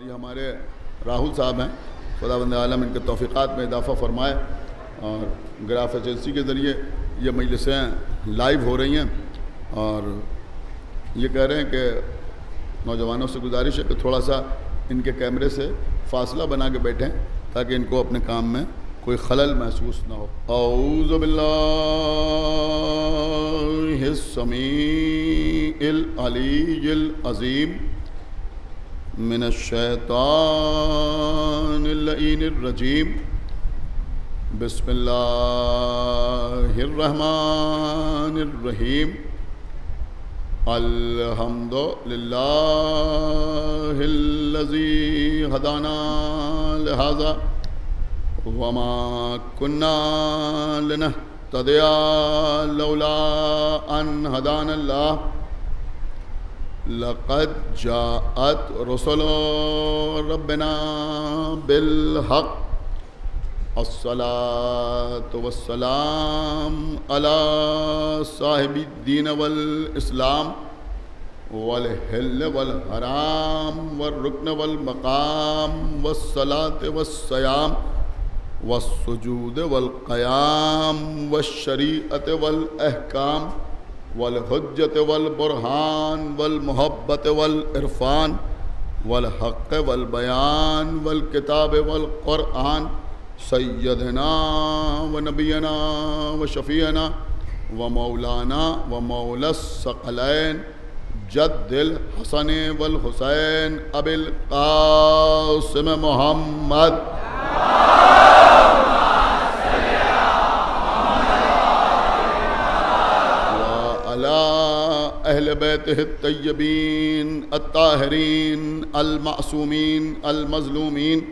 اور یہ ہمارے راہل صاحب ہیں۔ خدا بند عالم، ان کے توفیقات میں اضافہ فرمائے۔ اور گراف ایجنسی کے ذریعے یہ مجلسیں لائیو ہو رہی ہیں۔ اور یہ کہہ رہے ہیں کہ نوجوانوں سے گزارش ہے کہ تھوڑا سا ان کے کیمرے سے فاصلہ بنا کے بیٹھیں تاکہ ان کو اپنے کام میں کوئی خلل محسوس نہ ہو۔ اعوذ باللہ السمیع العلی العظیم من الشیطان اللعین الرجیم. بسم اللہ الرحمن الرحیم. الحمد للہ الذی هدانا لہذا وما كنا لنهتدي لولا أن هدانا الله لقد جاءت رسل ربنا بالحق. الصلاة والسلام على صاحب الدين والإسلام والحل والحرام والركن والمقام والصلاة والصيام والسجود والقيام والشريعة والأحكام والحجة والبرهان والمحبة والإرفان والحق والبيان والكتاب والقرآن سيدنا ونبينا وشفينا ومولانا ومولى الثقلين جد الحسن والحسين أبي القاسم محمد وعلى أهل بيته الطيبين الطاهرين المعصومين المظلومين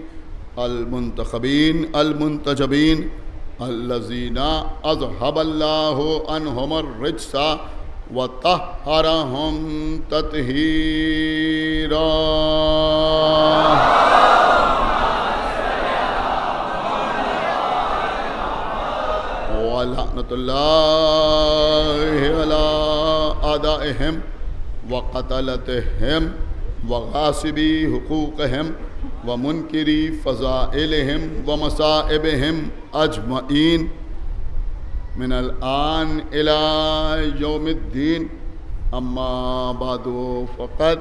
المنتخبين المنتجبين الذين أذهب الله عنهم الرجس وطهرهم تطهيرا ولعنة الله على أعدائهم وقتلتهم وغاصبي حقوقهم ومنكري فضائلهم ومصائبهم أجمعين من الآن إلى يوم الدين أما بعد فقد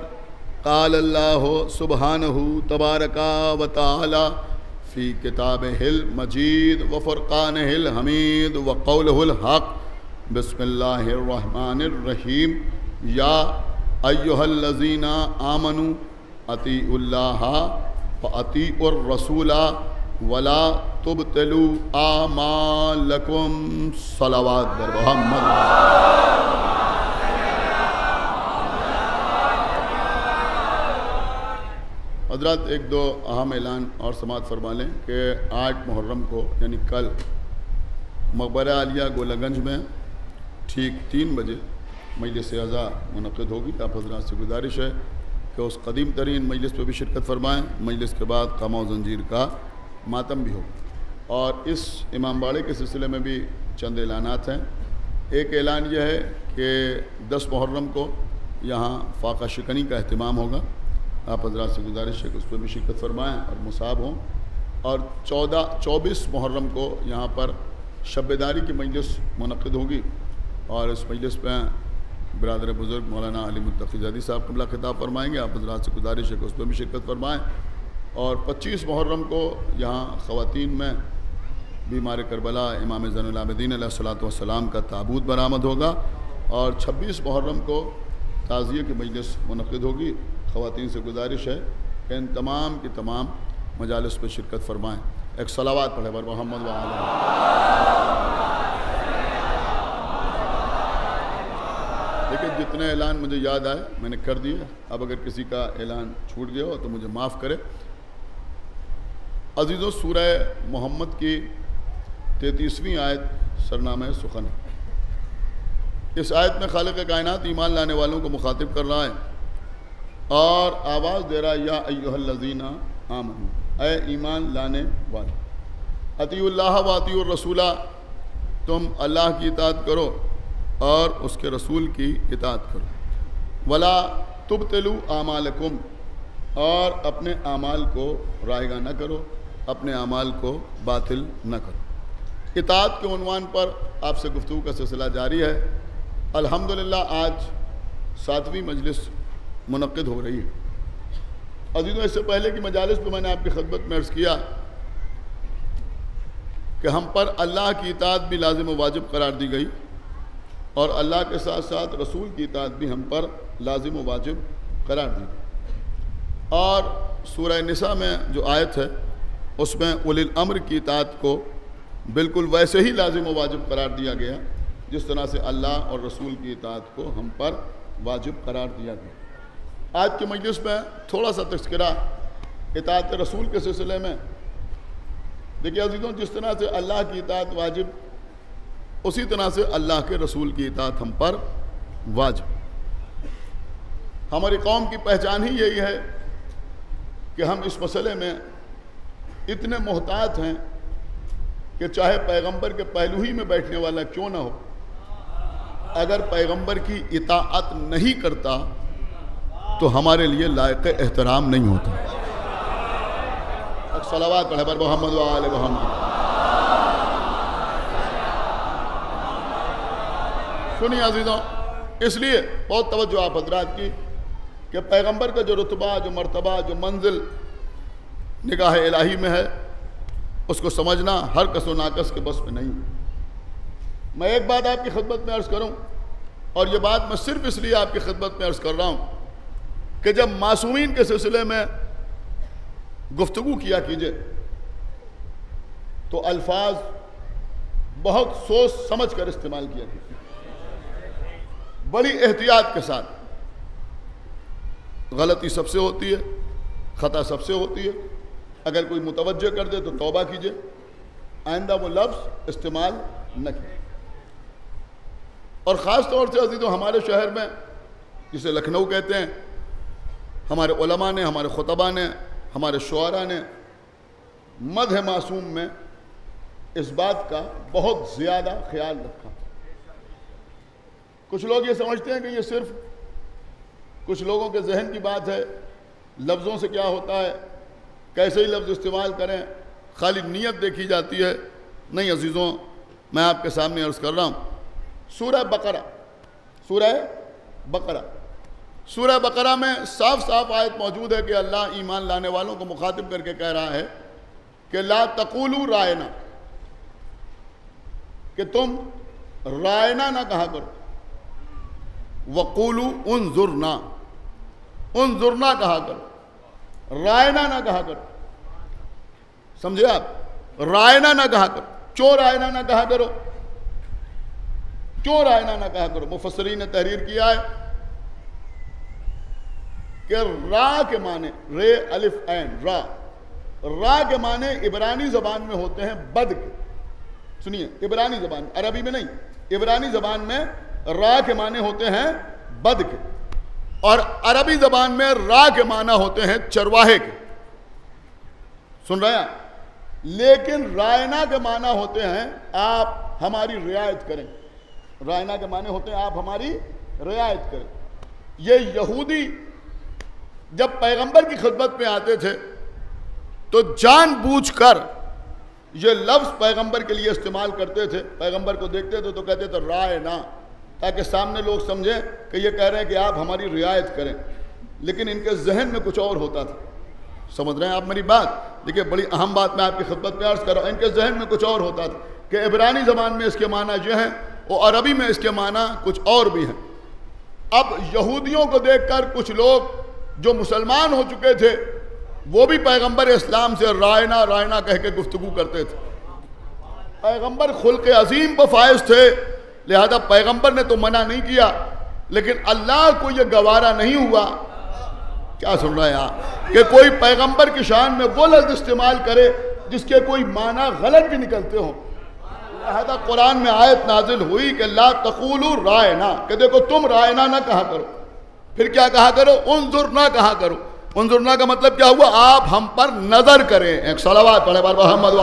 قال اللہ سبحانہ تبارکا الله سبحانه تبارك وتعالى في كتابه المجيد وفرقانه الحميد وقوله الحق. بسم الله الرحمن الرحيم يا أيها الذين آمنوا أطيعوا الله وأطيعوا الرسول ولا تبطلوا أعمالكم صلوات بر محمد. حضرات، ایک دو اہم اعلان اور سماعت فرما لیں کہ آٹھ محرم کو یعنی کل، مقبرہ عالیہ گولہ گنج میں ٹھیک تین بجے مجلس اعضاء منعقد ہوگی۔ آپ حضرات سے گزارش ہے کہ اس قدیم ترین مجلس پہ بھی شرکت فرمائیں۔ مجلس کے بعد قمع و زنجیر کا ماتم بھی ہو۔ اور اس امام باڑے کے سلسلے میں بھی چند اعلانات ہیں۔ ایک اعلان یہ ہے کہ دس محرم کو یہاں فاقہ شکنی کا اہتمام ہوگا۔ آپ حضرات سے گزارش ہے کہ اس پہ بھی شرکت فرمائیں اور مصاب ہوں۔ اور چودہ چوبیس محرم کو یہاں پر شب داری کی مجلس منعقد ہوگی۔ اور اس مجلس پہ برادر بزرگ مولانا علی متقی صاحب قبلہ خطاب فرمائیں گے، آپ حضرات سے گزارش ہے کہ اس پہ بھی شرکت فرمائیں۔ اور پچیس محرم کو یہاں خواتین میں بیمار کربلا امام زین العابدین علیہ الصلاۃ والسلام کا تابوت برآمد ہوگا۔ اور چھبیس محرم کو تعزیہ کی مجلس منعقد ہوگی۔ خواتین سے گزارش ہے کہ ان تمام کی تمام مجالس پہ شرکت فرمائیں۔ ایک صلوات پڑھے بر محمد و لیکن جتنے اعلان مجھے یاد آئے، میں نے کر دیے اب اگر کسی کا اعلان چھوٹ گیا ہو تو مجھے معاف کرے۔ عزیز و سورہ محمد کی تینتیسویں آیت سرنامہ سخن۔ اس آیت میں خالق کائنات ایمان لانے والوں کو مخاطب کر رہا ہے۔ اور آواز دے رہا ہے، یا ایوہ الذین آمنو، اے ایمان لانے والے عطی اللہ و عطی الرسولہ تم اللہ کی اطاعت کرو۔ اور اس کے رسول کی اطاعت کرو۔ ولا تبتلو اعمالکم اور اپنے اعمال کو رائے نہ کرو، اپنے اعمال کو باطل نہ کرو۔ اطاعت کے عنوان پر آپ سے گفتگو کا سلسلہ جاری ہے۔ الحمدللہ، آج ساتویں مجلس منعقد ہو رہی ہے۔ عزیزوں، اس سے پہلے کی مجالس پہ میں نے آپ کی خدمت میں عرض کیا کہ ہم پر اللہ کی اطاعت بھی لازم و واجب قرار دی گئی۔ اور اللہ کے ساتھ ساتھ رسول کی اطاعت بھی ہم پر لازم و واجب قرار دی اور سورہ نساء میں جو آیت ہے، اس میں اول الامر کی اطاعت کو بالکل ویسے ہی لازم و واجب قرار دیا گیا، جس طرح سے اللہ اور رسول کی اطاعت کو ہم پر واجب قرار دیا گیا۔ آج کے مجلس میں تھوڑا سا تذکرہ اطاعت رسول کے سلسلے میں۔ دیکھیے عزیزوں، جس طرح سے اللہ کی اطاعت واجب اسی طرح سے اللہ کے رسول کی اطاعت ہم پر واجب۔ ہماری قوم کی پہچان ہی یہی ہے کہ ہم اس مسئلے میں اتنے محتاط ہیں کہ چاہے پیغمبر کے پہلو ہی میں بیٹھنے والا کیوں نہ ہو۔ اگر پیغمبر کی اطاعت نہیں کرتا تو ہمارے لیے لائق احترام نہیں ہوتا۔ صلوات پڑھے پر محمد و آل محمد۔ سنیے عزیزوں، اس لیے بہت توجہ آپ حضرات کی کہ پیغمبر کا جو رتبہ، جو مرتبہ، جو منزل نگاہ الہی میں ہے، اس کو سمجھنا ہر کس و ناقص کے بس میں نہیں۔ میں ایک بات آپ کی خدمت میں عرض کروں، اور یہ بات میں صرف اس لیے آپ کی خدمت میں عرض کر رہا ہوں کہ جب معصومین کے سلسلے میں گفتگو کیا کیجیے، تو الفاظ بہت سوچ سمجھ کر استعمال کیا کیجیے۔ بڑی احتیاط کے ساتھ۔ غلطی سب سے ہوتی ہے، خطا سب سے ہوتی ہے۔ اگر کوئی متوجہ کر دے تو توبہ کیجیے۔ آئندہ وہ لفظ استعمال نہ کیجیے۔ اور خاص طور سے عزیزوں، ہمارے شہر میں جسے لکھنؤ کہتے ہیں، ہمارے علماء نے، ہمارے خطبہ نے، ہمارے شعراء نے مدھ معصوم میں اس بات کا بہت زیادہ خیال رکھا۔ کچھ لوگ یہ سمجھتے ہیں کہ یہ صرف کچھ لوگوں کے ذہن کی بات ہے، لفظوں سے کیا ہوتا ہے، کیسے ہی لفظ استعمال کریں، خالی نیت دیکھی جاتی ہے۔ نہیں عزیزوں، میں آپ کے سامنے عرض کر رہا ہوں۔ سورہ بقرہ سورہ بقرہ سورہ بقرہ میں صاف صاف آیت موجود ہے کہ اللہ ایمان لانے والوں کو مخاطب کر کے کہہ رہا ہے کہ لا تقولو رائنا، کہ تم رائنا نہ کہا کرو۔ وقولو انظرنا. انظرنا کہا کرو. رائنا نہ کہا کرو. سمجھے آپ؟ رائنا نہ کہا کرو. چو رائنا نہ کہا کرو. چو رائنا نہ کہا کرو. مفسرین نے تحریر کیا ہے کہ را کے معنی رے الف این را. را کے معنی عبرانی زبان میں ہوتے ہیں بد کے. سنیے، عبرانی زبان، عربی میں نہیں. عبرانی زبان میں را کے معنی ہوتے ہیں بد کے، اور عربی زبان میں را کے معنی ہوتے ہیں چرواہے کے۔ سن رہے ہیں؟ لیکن رائنا کے معنی ہوتے ہیں آپ ہماری رعایت کریں۔ رائنا کے معنی ہوتے ہیں آپ ہماری رعایت کریں۔ یہ یہودی جب پیغمبر کی خدمت میں آتے تھے تو جان بوجھ کر یہ لفظ پیغمبر کے لیے استعمال کرتے تھے۔ پیغمبر کو دیکھتے تھے تو کہتے تھے رائے نہ تاکہ سامنے لوگ سمجھیں کہ یہ کہہ رہے ہیں کہ آپ ہماری رعایت کریں۔ لیکن ان کے ذہن میں کچھ اور ہوتا تھا۔ سمجھ رہے ہیں آپ میری بات؟ دیکھیے، بڑی اہم بات میں آپ کی خدمت میں عرض کر رہا ہوں۔ ان کے ذہن میں کچھ اور ہوتا تھا کہ عبرانی زبان میں اس کے معنی جو ہیں، اور عربی میں اس کے معنی کچھ اور بھی ہیں۔ اب یہودیوں کو دیکھ کر کچھ لوگ جو مسلمان ہو چکے تھے، وہ بھی پیغمبر اسلام سے رائنا رائنا کہہ کے گفتگو کرتے تھے۔ پیغمبر خلق عظیم پر فائز تھے۔ لہذا پیغمبر نے تو منع نہیں کیا، لیکن اللہ کو یہ گوارا نہیں ہوا۔ کیا سن رہا ہے آپ؟ کہ کوئی پیغمبر کی شان میں وہ لفظ استعمال کرے جس کے کوئی معنی غلط بھی نکلتے ہوں۔ لہذا قرآن میں آیت نازل ہوئی کہ لا تقولو رائنا، کہ دیکھو تم رائنا نہ کہا کرو۔ پھر کیا کہا کرو؟ انظر نہ کہا کرو۔ انظر نہ کا مطلب کیا ہوا؟ آپ ہم پر نظر کریں۔ ایک صلوات پڑھے بار محمد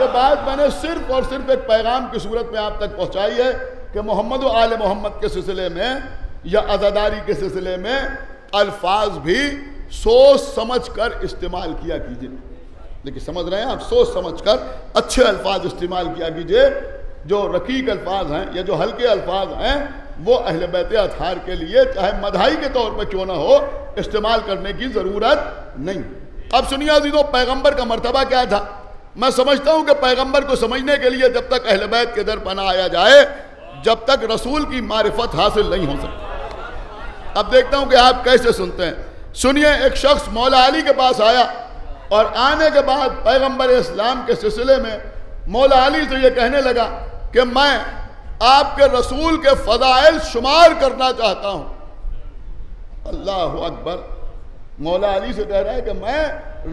یہ بات میں نے صرف اور صرف ایک پیغام کی صورت میں آپ تک پہنچائی ہے کہ محمد و آل محمد کے سلسلے میں یا عزاداری کے سلسلے میں الفاظ بھی سوچ سمجھ کر استعمال کیا کیجیے لیکن سمجھ رہے ہیں آپ؟ سوچ سمجھ کر اچھے الفاظ استعمال کیا کیجیے جو رقیق الفاظ ہیں یا جو ہلکے الفاظ ہیں، وہ اہل بیت اطہار کے لیے چاہے مدھائی کے طور پہ کیوں نہ ہو، استعمال کرنے کی ضرورت نہیں۔ اب سنیے عزیزوں پیغمبر کا مرتبہ کیا تھا؟ میں سمجھتا ہوں کہ پیغمبر کو سمجھنے کے لیے جب تک اہل بیت کے در پناہ آیا جائے، جب تک رسول کی معرفت حاصل نہیں ہو سکتی۔ اب دیکھتا ہوں کہ آپ کیسے سنتے ہیں۔ سنیے، ایک شخص مولا علی کے پاس آیا اور آنے کے بعد پیغمبر اسلام کے سلسلے میں مولا علی سے یہ کہنے لگا کہ میں آپ کے رسول کے فضائل شمار کرنا چاہتا ہوں۔ اللہ اکبر، مولا علی سے کہہ رہا ہے کہ میں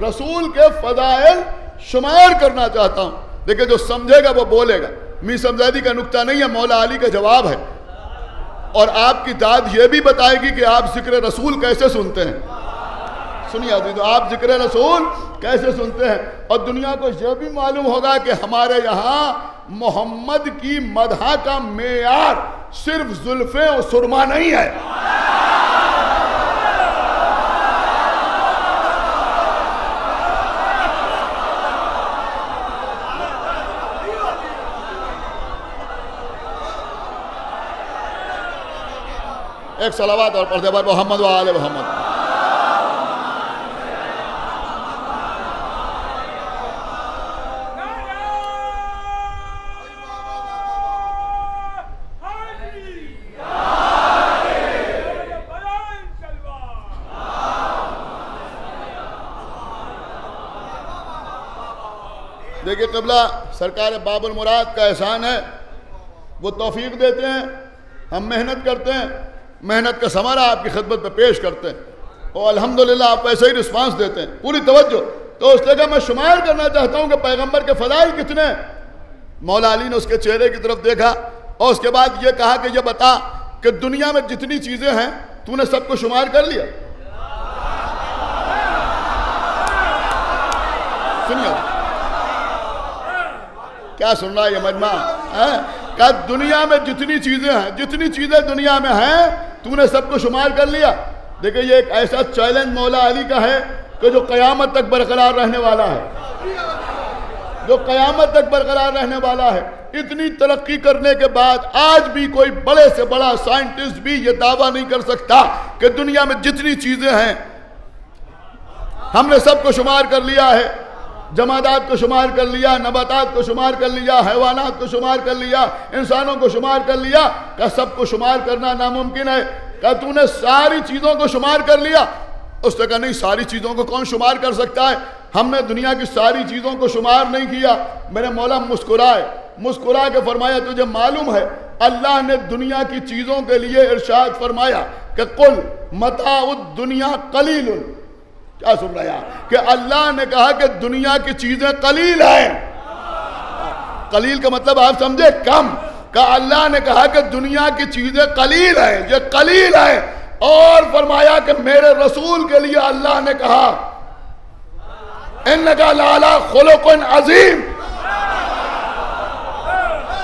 رسول کے فضائل شمار کرنا چاہتا ہوں۔ دیکھیں جو سمجھے گا وہ بولے گا۔ می سمزیدی کا نکتہ نہیں ہے، مولا علی کا جواب ہے۔ اور آپ کی داد یہ بھی بتائے گی کہ آپ ذکر رسول کیسے سنتے ہیں۔ سنیے عزیزو، آپ ذکر رسول کیسے سنتے ہیں؟ اور دنیا کو یہ بھی معلوم ہوگا کہ ہمارے یہاں محمد کی مدحہ کا معیار صرف زلفیں اور سرما نہیں ہے۔ ایک سلوات اور پردے پر محمد و آل محمد۔ دیکھیں قبلہ سرکار باب المراد کا احسان ہے، وہ توفیق دیتے ہیں، ہم محنت کرتے ہیں محنت کا سمارا آپ کی خدمت پہ پیش کرتے ہیں۔ اور الحمدللہ آپ ایسے ہی رسپانس دیتے ہیں۔ پوری توجہ۔ تو اس جگہ میں شمار کرنا چاہتا ہوں کہ پیغمبر کے فضائل کتنے مولا علی نے اس کے چہرے کی طرف دیکھا اور اس کے بعد یہ کہا کہ یہ بتا کہ دنیا میں جتنی چیزیں ہیں، تو نے سب کو شمار کر لیا۔ سنیے۔ کیا سن رہا ہے یہ مجمع؟ ہاں؟ کہ دنیا میں جتنی چیزیں ہیں، جتنی چیزیں دنیا میں ہیں تو نے سب کو شمار کر لیا۔ دیکھیں یہ ایک ایسا چیلنج مولا علی کا ہے کہ جو قیامت تک برقرار رہنے والا ہے۔ جو قیامت تک برقرار رہنے والا ہے۔ اتنی ترقی کرنے کے بعد آج بھی کوئی بڑے سے بڑا سائنٹسٹ بھی یہ دعویٰ نہیں کر سکتا کہ دنیا میں جتنی چیزیں ہیں، ہم نے سب کو شمار کر لیا ہے۔ جمادات کو شمار کر لیا، نباتات کو شمار کر لیا، حیوانات کو شمار کر لیا، انسانوں کو شمار کر لیا کہ سب کو شمار کرنا ناممکن ہے؟ کہ تو نے ساری چیزوں کو شمار کر لیا؟ اس نے کہا نہیں، ساری چیزوں کو کون شمار کر سکتا ہے؟ ہم نے دنیا کی ساری چیزوں کو شمار نہیں کیا۔ میرے مولا مسکرائے، مسکرا کے فرمایا، تجھے معلوم ہے، اللہ نے دنیا کی چیزوں کے لیے ارشاد فرمایا کہ کل متاع الدنیا قلیل۔ کیا سن رہا کہ اللہ نے کہا کہ دنیا کی چیزیں قلیل ہیں۔ قلیل کا مطلب آپ سمجھے، کم۔ کہ اللہ نے کہا کہ دنیا کی چیزیں قلیل ہیں، یہ قلیل ہیں۔ اور فرمایا کہ میرے رسول کے لیے اللہ نے کہا انکا لالا خلق عظیم۔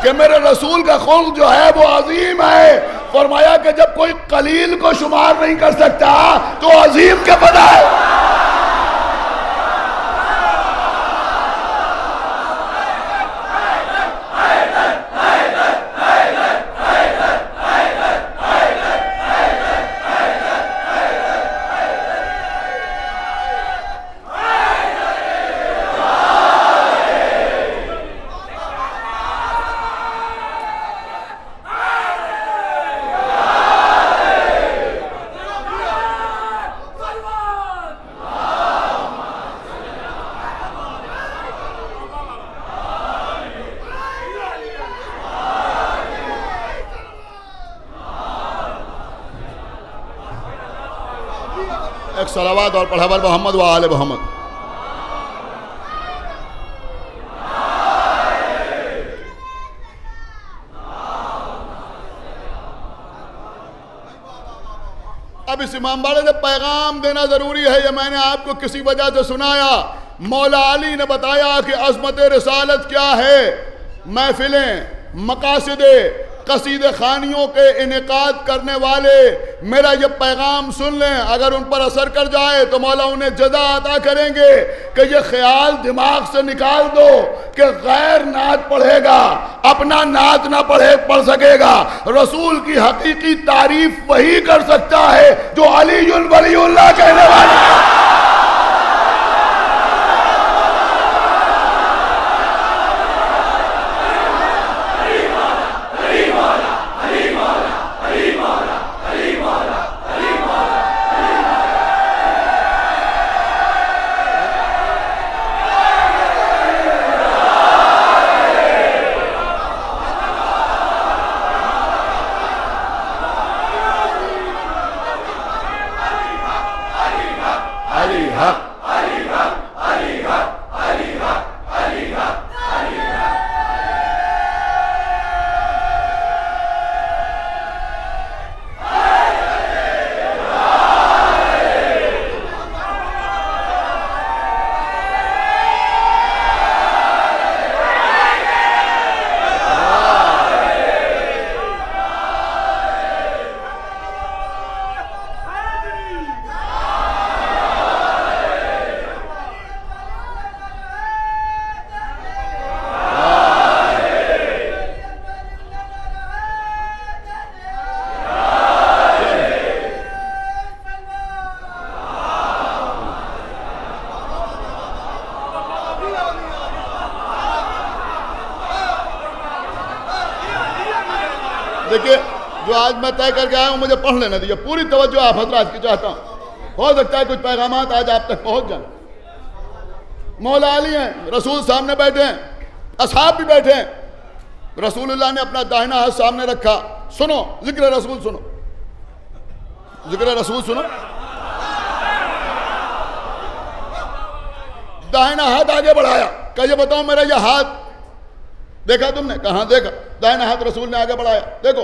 کہ میرے رسول کا خلق جو ہے وہ عظیم ہے۔ فرمایا کہ جب کوئی قلیل کو شمار نہیں کر سکتا تو عظیم کے بدائے ہے اور پڑھا بر محمد و آل محمد۔ اب اس امام بارے سے پیغام دینا ضروری ہے، یہ میں نے آپ کو کسی وجہ سے سنایا۔ مولا علی نے بتایا کہ عظمت رسالت کیا ہے۔ محفلیں مقاصد قصید خانیوں کے انعقاد کرنے والے میرا یہ پیغام سن لیں، اگر ان پر اثر کر جائے تو مولا انہیں جزا عطا کریں گے کہ یہ خیال دماغ سے نکال دو کہ غیر نعت پڑھے گا، اپنا نعت نہ پڑھے، پڑھ سکے گا۔ رسول کی حقیقی تعریف وہی کر سکتا ہے جو علی الولی اللہ کہنے والا ہے علی حق دیکھیے جو آج میں طے کر کے آیا ہوں، مجھے پڑھ لینا دیجیے پوری توجہ آپ حضرات کی چاہتا ہوں۔ ہو سکتا ہے کچھ پیغامات آج آپ تک پہنچ جائیں۔ مولا علی ہیں، رسول سامنے بیٹھے ہیں، اصحاب بھی بیٹھے ہیں۔ رسول اللہ نے اپنا داہنا ہاتھ سامنے رکھا۔ سنو، ذکر رسول سنو۔ ذکر رسول سنو۔ داہنا ہاتھ آگے بڑھایا۔ کہ یہ بتاؤ میرا یہ ہاتھ دیکھا تم نے؟ کہاں دیکھا؟ دائنا ہاتھ رسول نے آگے بڑھایا۔ دیکھو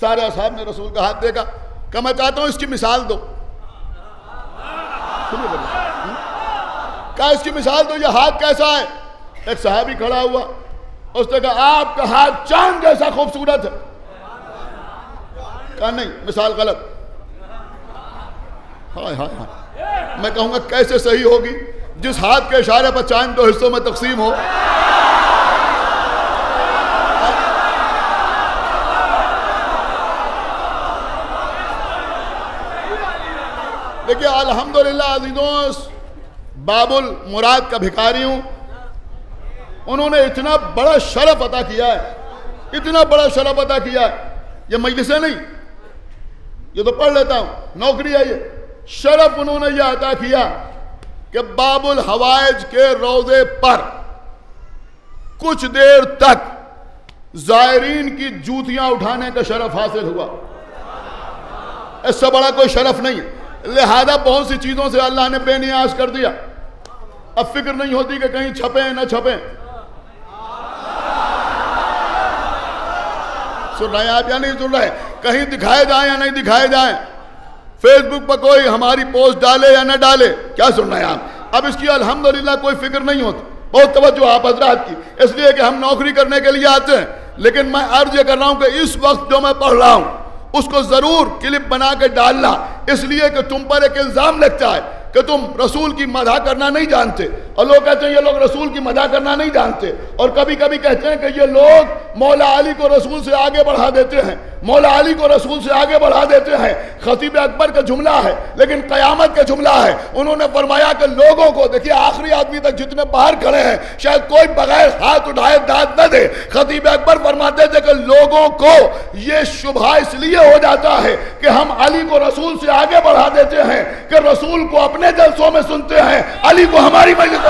سارے اصحاب نے رسول کا ہاتھ دیکھا کہ میں چاہتا ہوں اس کی مثال دو۔ کہا اس کی مثال دو، یہ ہاتھ کیسا ہے؟ ایک صحابی کھڑا ہوا، اس نے کہا، آپ کا ہاتھ چاند جیسا خوبصورت ہے۔ کہا، نہیں، مثال غلط۔ ہائے ہائے ہائے۔ میں کہوں گا، کیسے صحیح ہوگی؟ جس ہاتھ کے اشارے پر چاند دو حصوں میں تقسیم ہو۔ دیکھیے الحمدللہ عزیزوں باب المراد کا بھکاری ہوں۔ انہوں نے اتنا بڑا شرف عطا کیا ہے، اتنا بڑا شرف عطا کیا ہے۔ یہ مجلسیں نہیں، یہ تو پڑھ لیتا ہوں، نوکری ہے یہ۔ شرف انہوں نے یہ عطا کیا کہ باب الحوائج کے روزے پر کچھ دیر تک زائرین کی جوتیاں اٹھانے کا شرف حاصل ہوا۔ اس سے بڑا کوئی شرف نہیں ہے۔ لہذا بہت سی چیزوں سے اللہ نے بے نیاز کر دیا۔ اب فکر نہیں ہوتی کہ کہیں چھپیں نہ چھپیں۔ سن رہے ہیں آپ یا نہیں سن رہے؟ کہیں دکھائے جائیں یا نہیں دکھائے جائیں۔ فیس بک پر کوئی ہماری پوسٹ ڈالے یا نہ ڈالے۔ کیا سن رہے ہیں آپ؟ اب اس کی الحمدللہ کوئی فکر نہیں ہوتی۔ بہت توجہ آپ حضرات کی۔ اس لیے کہ ہم نوکری کرنے کے لیے آتے ہیں۔ لیکن میں عرض یہ کر رہا ہوں کہ اس وقت جو میں پڑھ رہا ہوں اس کو ضرور کلپ بنا کے ڈالنا۔ اس لیے کہ تم پر ایک الزام لگتا ہے کہ تم رسول کی مدح کرنا نہیں جانتے۔ اور لوگ کہتے ہیں یہ لوگ رسول کی مدح کرنا نہیں جانتے اور کبھی کبھی کہتے ہیں کہ یہ لوگ مولا علی کو رسول سے آگے بڑھا دیتے ہیں، مولا علی کو رسول سے آگے بڑھا دیتے ہیں۔ خطیب اکبر کا جملہ ہے، لیکن قیامت کا جملہ ہے۔ انہوں نے فرمایا کہ لوگوں کو، دیکھیے آخری آدمی تک جتنے باہر کھڑے ہیں، شاید کوئی بغیر ہاتھ اٹھائے داد نہ دے۔ خطیب اکبر فرماتے تھے کہ لوگوں کو یہ شبہ اس لیے ہو جاتا ہے کہ ہم علی کو رسول سے آگے بڑھا دیتے ہیں کہ رسول کو اپنے جلسوں میں سنتے ہیں، علی کو ہماری مجلسوں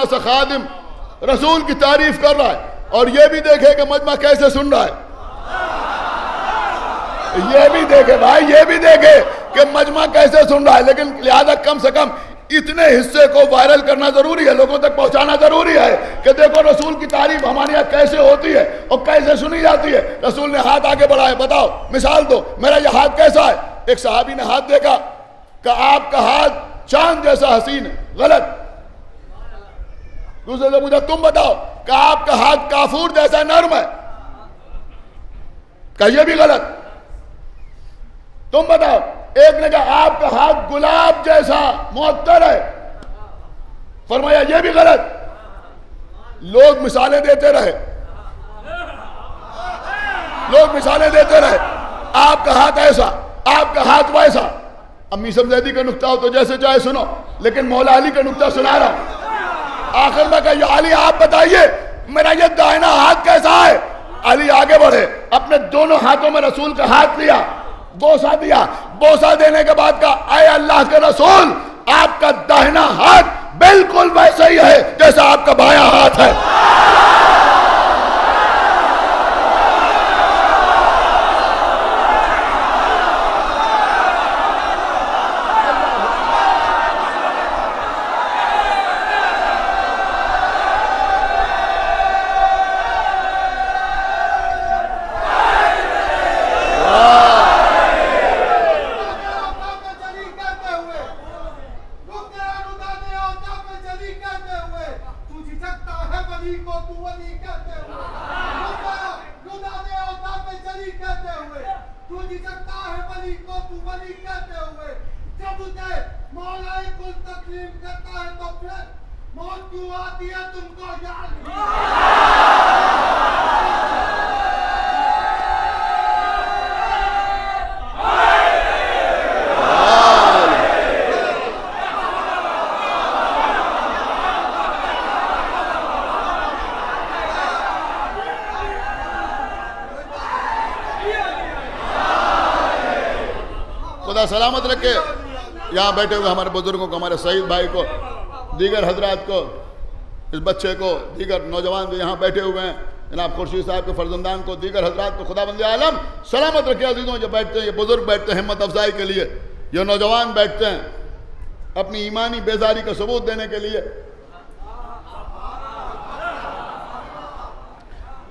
ادنا سا خادم رسول کی تعریف کر رہا ہے اور یہ بھی دیکھے کہ مجمع کیسے سن رہا ہے۔ یہ بھی دیکھے بھائی، یہ بھی دیکھے کہ مجمع کیسے سن رہا ہے۔ لیکن لہذا کم سے کم اتنے حصے کو وائرل کرنا ضروری ہے، لوگوں تک پہنچانا ضروری ہے کہ دیکھو رسول کی تعریف ہمارے یہاں کیسے ہوتی ہے اور کیسے سنی جاتی ہے۔ رسول نے ہاتھ آگے بڑھائے، بتاؤ، مثال دو، میرا یہ ہاتھ کیسا ہے؟ ایک صحابی نے ہاتھ دیکھا کہ آپ کا ہاتھ چاند جیسا حسین ہے، غلط۔ دوسرے سے مجھے تم بتاؤ کہ آپ کا ہاتھ کافور جیسا نرم ہے۔ کہ یہ بھی غلط۔ تم بتاؤ، ایک نے کہا آپ کا ہاتھ گلاب جیسا معطر ہے۔ فرمایا یہ بھی غلط۔ لوگ مثالیں دیتے رہے۔ لوگ مثالیں دیتے رہے۔ آپ کا ہاتھ ایسا، آپ کا ہاتھ ویسا۔ امی سمزیدی کا نقطہ ہو تو جیسے چاہے سنو، لیکن مولا علی کا نقطہ سنا رہا ہوں۔ آخر میں کہ یا علی، آپ بتائیے، میرا یہ دائنا ہاتھ کیسا ہے؟ علی آگے بڑھے، اپنے دونوں ہاتھوں میں رسول کا ہاتھ لیا بوسا دیا۔ بوسا دینے کے بعد کہا، اے اللہ کے رسول، آپ کا دہنا ہاتھ بالکل ویسا ہی ہے جیسا آپ کا بایاں ہاتھ ہے۔ خدا سلامت رکھے۔ یہاں بیٹھے ہوئے ہمارے بزرگوں کو، ہمارے سعید بھائی کو، دیگر حضرات کو، اس بچے کو، دیگر نوجوان جو یہاں بیٹھے ہوئے ہیں، جناب خورشید صاحب کے فرزندان کو، دیگر حضرات کو، خدا بند عالم، سلامت رکھے عزیزوں، جو بیٹھتے ہیں، یہ بزرگ بیٹھتے ہیں ہمت افزائی کے لیے یہ نوجوان بیٹھتے ہیں، اپنی ایمانی بیزاری کا ثبوت دینے کے لیے۔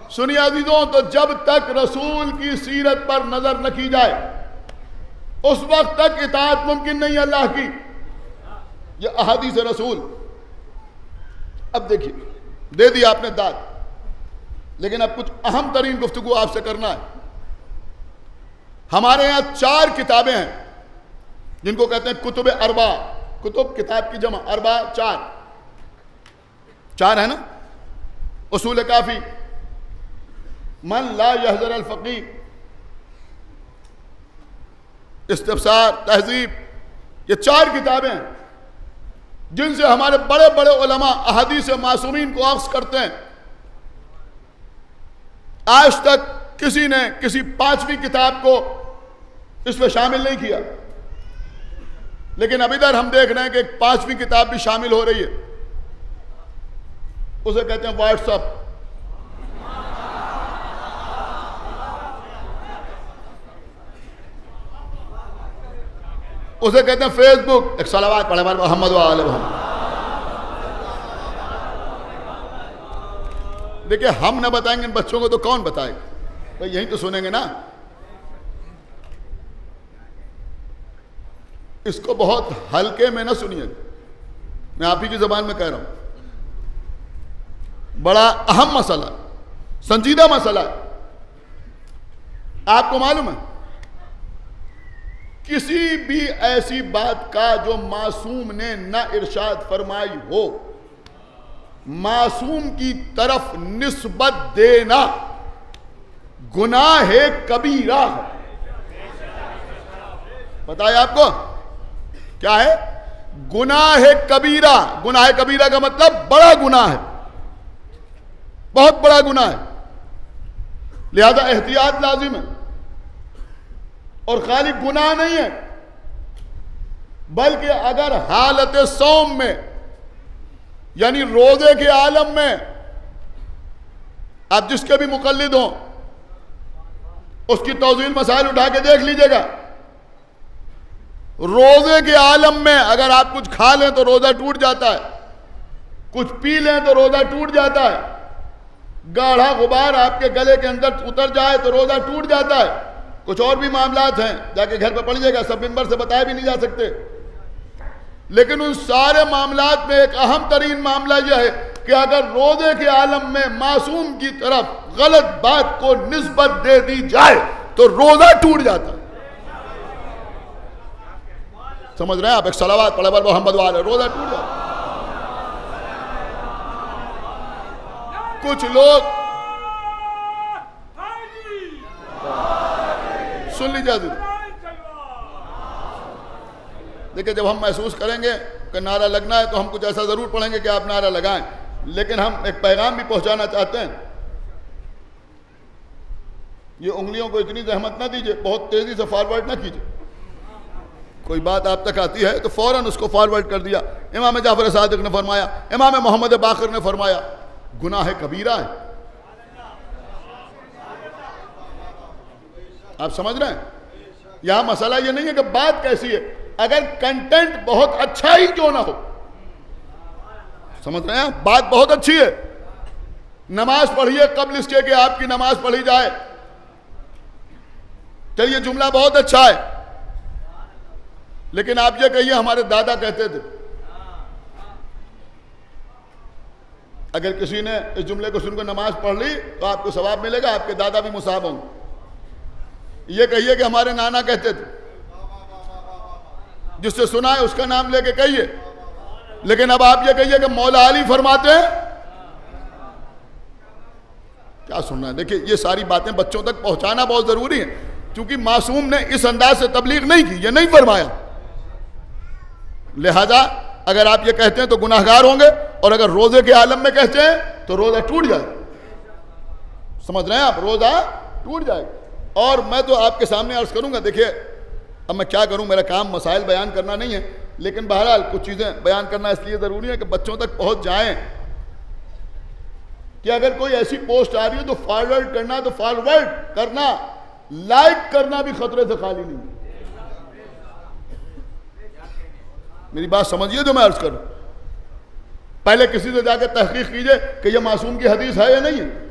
سنی عزیزوں، تو جب تک رسول کی سیرت پر نظر نہ کی جائے اس وقت تک اطاعت ممکن نہیں اللہ کی۔ یہ احادیث رسول۔ اب دیکھیے، دے دی آپ نے داد۔ لیکن اب کچھ اہم ترین گفتگو آپ سے کرنا ہے۔ ہمارے یہاں چار کتابیں ہیں، جن کو کہتے ہیں کتب اربا کتب، کتاب کی جمع۔ اربا چار۔ چار ہے نا؟ اصول کافی۔ من لا یحضر الفقی استفسار، تہذیب، یہ چار کتابیں ہیں جن سے ہمارے بڑے بڑے علماء، احادیث معصومین کو عکس کرتے ہیں۔ آج تک کسی نے کسی پانچویں کتاب کو اس میں شامل نہیں کیا۔ لیکن اب ادھر ہم دیکھ رہے ہیں کہ ایک پانچویں کتاب بھی شامل ہو رہی ہے۔ اسے کہتے ہیں واٹس اپ۔ اسے کہتے ہیں فیس بک ایک سلوات پڑھے بار محمد و آل محمد۔ دیکھیں ہم نہ بتائیں گے ان بچوں کو تو کون بتائے گا؟ بھائی یہیں تو سنیں گے نا۔ اس کو بہت ہلکے میں نہ سنیے۔ میں آپ ہی کی زبان میں کہہ رہا ہوں۔ بڑا اہم مسئلہ، سنجیدہ مسئلہ۔ آپ کو معلوم ہے؟ کسی بھی ایسی بات کا جو معصوم نے نہ ارشاد فرمائی ہو۔ معصوم کی طرف نسبت دینا گناہ کبیرہ ہے۔ بتائے آپ کو کیا ہے؟ گناہ کبیرہ۔ گناہ کبیرہ کا مطلب بڑا گناہ ہے۔ بہت بڑا گناہ ہے۔ لہذا احتیاط لازم ہے۔ اور خالی گناہ نہیں ہے بلکہ اگر حالت سوم میں یعنی روزے کے عالم میں آپ جس کے بھی مقلد ہوں، اس کی توضیل مسائل اٹھا کے دیکھ لیجیے گا۔ روزے کے عالم میں اگر آپ کچھ کھا لیں تو روزہ ٹوٹ جاتا ہے، کچھ پی لیں تو روزہ ٹوٹ جاتا ہے۔ گاڑھا غبار آپ کے گلے کے اندر اتر جائے تو روزہ ٹوٹ جاتا ہے۔ کچھ اور بھی معاملات ہیں جا کے گھر پہ پڑھیے گا، سب ممبر سے بتائے بھی نہیں جا سکتے۔ لیکن ان سارے معاملات میں ایک اہم ترین معاملہ یہ ہے کہ اگر روزے کے عالم میں معصوم کی طرف غلط بات کو نسبت دے دی جائے، تو روزہ ٹوٹ جاتا۔ ہے سمجھ رہے ہیں آپ؟ ایک سلاوات پڑھے بر محمد والے روزہ ٹوٹ جاتا۔ کچھ لوگ سن لیجیے حضرت دیکھیں جب ہم محسوس کریں گے کہ نعرہ لگنا ہے تو ہم کچھ ایسا ضرور پڑھیں گے کہ آپ نعرہ لگائیں۔ لیکن ہم ایک پیغام بھی پہنچانا چاہتے ہیں۔ یہ انگلیوں کو اتنی زحمت نہ دیجیے بہت تیزی سے فارورڈ نہ کیجیے کوئی بات آپ تک آتی ہے تو فوراً اس کو فارورڈ کر دیا۔ امام جعفر صادق نے فرمایا، امام محمد باقر نے فرمایا، گناہ کبیرہ ہے آپ سمجھ رہے ہیں؟ یہاں مسئلہ یہ نہیں ہے کہ بات کیسی ہے، اگر کنٹینٹ بہت اچھا ہی کیوں نہ ہو۔ سمجھ رہے ہیں؟ بات بہت اچھی ہے۔ نماز پڑھیے قبل اس کے کہ آپ کی نماز پڑھی جائے۔ چلیے، جملہ بہت اچھا ہے۔ لیکن آپ یہ کہیے، ہمارے دادا کہتے تھے۔ اگر کسی نے اس جملے کو سن کر نماز پڑھ لی، تو آپ کو ثواب ملے گا، آپ کے دادا بھی مصاب ہوں یہ کہیے کہ ہمارے نانا کہتے تھے۔ جس سے سنا ہے اس کا نام لے کے کہیے۔ لیکن اب آپ یہ کہیے کہ مولا علی فرماتے ہیں۔ کیا سننا ہے؟ دیکھیے، یہ ساری باتیں بچوں تک پہنچانا بہت ضروری ہے کیونکہ معصوم نے اس انداز سے تبلیغ نہیں کی، یہ نہیں فرمایا۔ لہذا اگر آپ یہ کہتے ہیں تو گناہ گار ہوں گے، اور اگر روزے کے عالم میں کہتے ہیں تو روزہ ٹوٹ جائے۔ سمجھ رہے ہیں آپ؟ روزہ ٹوٹ جائے۔ گا اور میں تو آپ کے سامنے عرض کروں گا، دیکھیے، اب میں کیا کروں؟ میرا کام مسائل بیان کرنا نہیں ہے، لیکن بہرحال کچھ چیزیں بیان کرنا اس لیے ضروری ہے کہ بچوں تک پہنچ جائیں۔ کہ اگر کوئی ایسی پوسٹ آ رہی ہے تو فارورڈ کرنا، تو فارورڈ کرنا، لائک کرنا بھی خطرے سے خالی نہیں میری بات سمجھیے جو میں عرض کروں پہلے کسی سے جا کے تحقیق کیجیے کہ یہ معصوم کی حدیث ہے یا نہیں ہے۔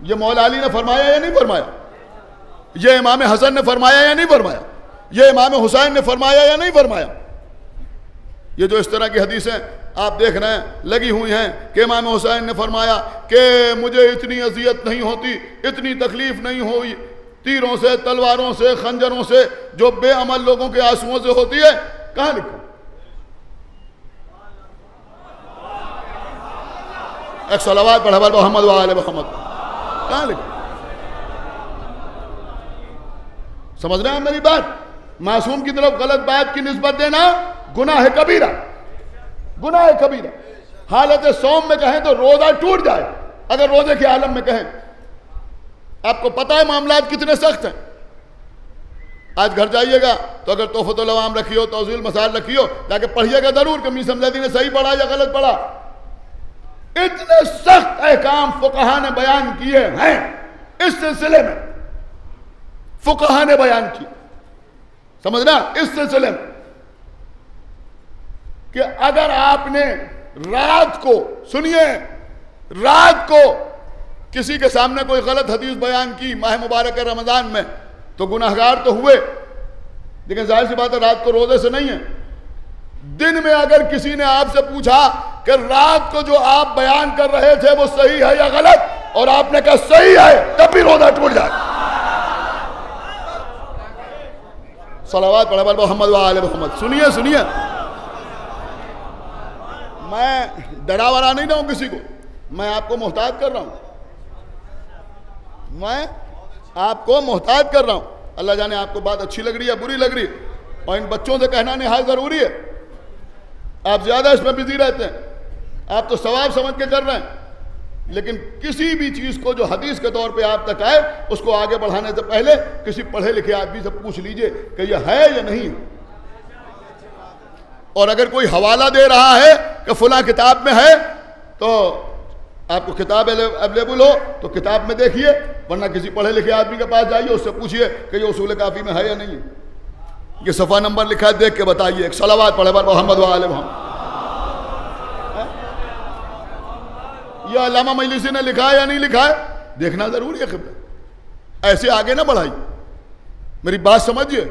یہ مولا علی نے فرمایا یا نہیں فرمایا؟ یہ امام حسن نے فرمایا یا نہیں فرمایا؟ یہ امام حسین نے فرمایا یا نہیں فرمایا؟ یہ جو اس طرح کی حدیثیں آپ دیکھ رہے ہیں، لگی ہوئی ہیں کہ امام حسین نے فرمایا کہ مجھے اتنی اذیت نہیں ہوتی، اتنی تکلیف نہیں ہوئی، تیروں سے، تلواروں سے، خنجروں سے، جو بے عمل لوگوں کے آنسوؤں سے ہوتی ہے، کہاں لکھا ایک صلوات پڑھا محمد وآل محمد، کہاں لکھا سمجھ رہے ہیں میری بات؟ معصوم کی طرف غلط بات کی نسبت دینا گناہ کبیرہ گناہ کبیرہ۔ حالت سوم میں کہیں تو روزہ ٹوٹ جائے، اگر روزے کے عالم میں کہیں۔ آپ کو پتہ ہے معاملات کتنے سخت ہیں۔ آج گھر جائیے گا تو اگر توفت العوام رکھی ہو توزیل مسائل رکھی ہو جا کے پڑھیے گا ضرور کہ می سمجھا نے صحیح پڑھا یا غلط پڑھا۔ اتنے سخت احکام فقہ نے بیان کیے ہیں۔ اس سلسلے میں فقہ نے بیان کی۔ سمجھنا؟ اس سلسلے میں کہ اگر آپ نے رات کو، سنیے، رات کو کسی کے سامنے کوئی غلط حدیث بیان کی ماہ مبارک رمضان میں، تو گناہگار تو ہوئے۔ لیکن ظاہر سی بات ہے، رات کو روزے سے نہیں ہے۔ دن میں اگر کسی نے آپ سے پوچھا کہ رات کو جو آپ بیان کر رہے تھے وہ صحیح ہے یا غلط، اور آپ نے کہا صحیح ہے، تب بھی روزہ ٹوٹ جائے صلوات پڑھا محمد وآل محمد۔ سنیے سنیے۔ میں ڈرا ورا نہیں رہا ہوں کسی کو۔ میں آپ کو محتاط کر رہا ہوں۔ میں آپ کو محتاط کر رہا ہوں۔ اللہ جانے آپ کو بات اچھی لگ رہی ہے، بری لگ رہی ہے۔ اور ان بچوں سے کہنا نہایت ضروری ہے۔ آپ زیادہ اس میں بزی رہتے ہیں۔ آپ تو ثواب سمجھ کے کر رہے ہیں۔ لیکن کسی بھی چیز کو جو حدیث کے طور پہ آپ تک آئے، اس کو آگے بڑھانے سے پہلے کسی پڑھے لکھے آدمی سے پوچھ لیجیے کہ یہ ہے یا نہیں۔ اور اگر کوئی حوالہ دے رہا ہے کہ فلاں کتاب میں ہے، تو آپ کو کتاب اویلیبل ہو، تو کتاب میں دیکھیے، ورنہ کسی پڑھے لکھے آدمی کے پاس جائیے، اس سے پوچھیے کہ یہ اصول کافی میں ہے یا نہیں۔ یہ صفحہ نمبر لکھا ہے، دیکھ کے بتائیے، ایک صلوات پڑھے بار محمد وآل محمد۔ یہ علامہ مجلسی نے لکھا ہے یا نہیں لکھا ہے؟ دیکھنا ضروری ہے خبر ایسے آگے نہ بڑھائی۔ میری بات سمجھیے۔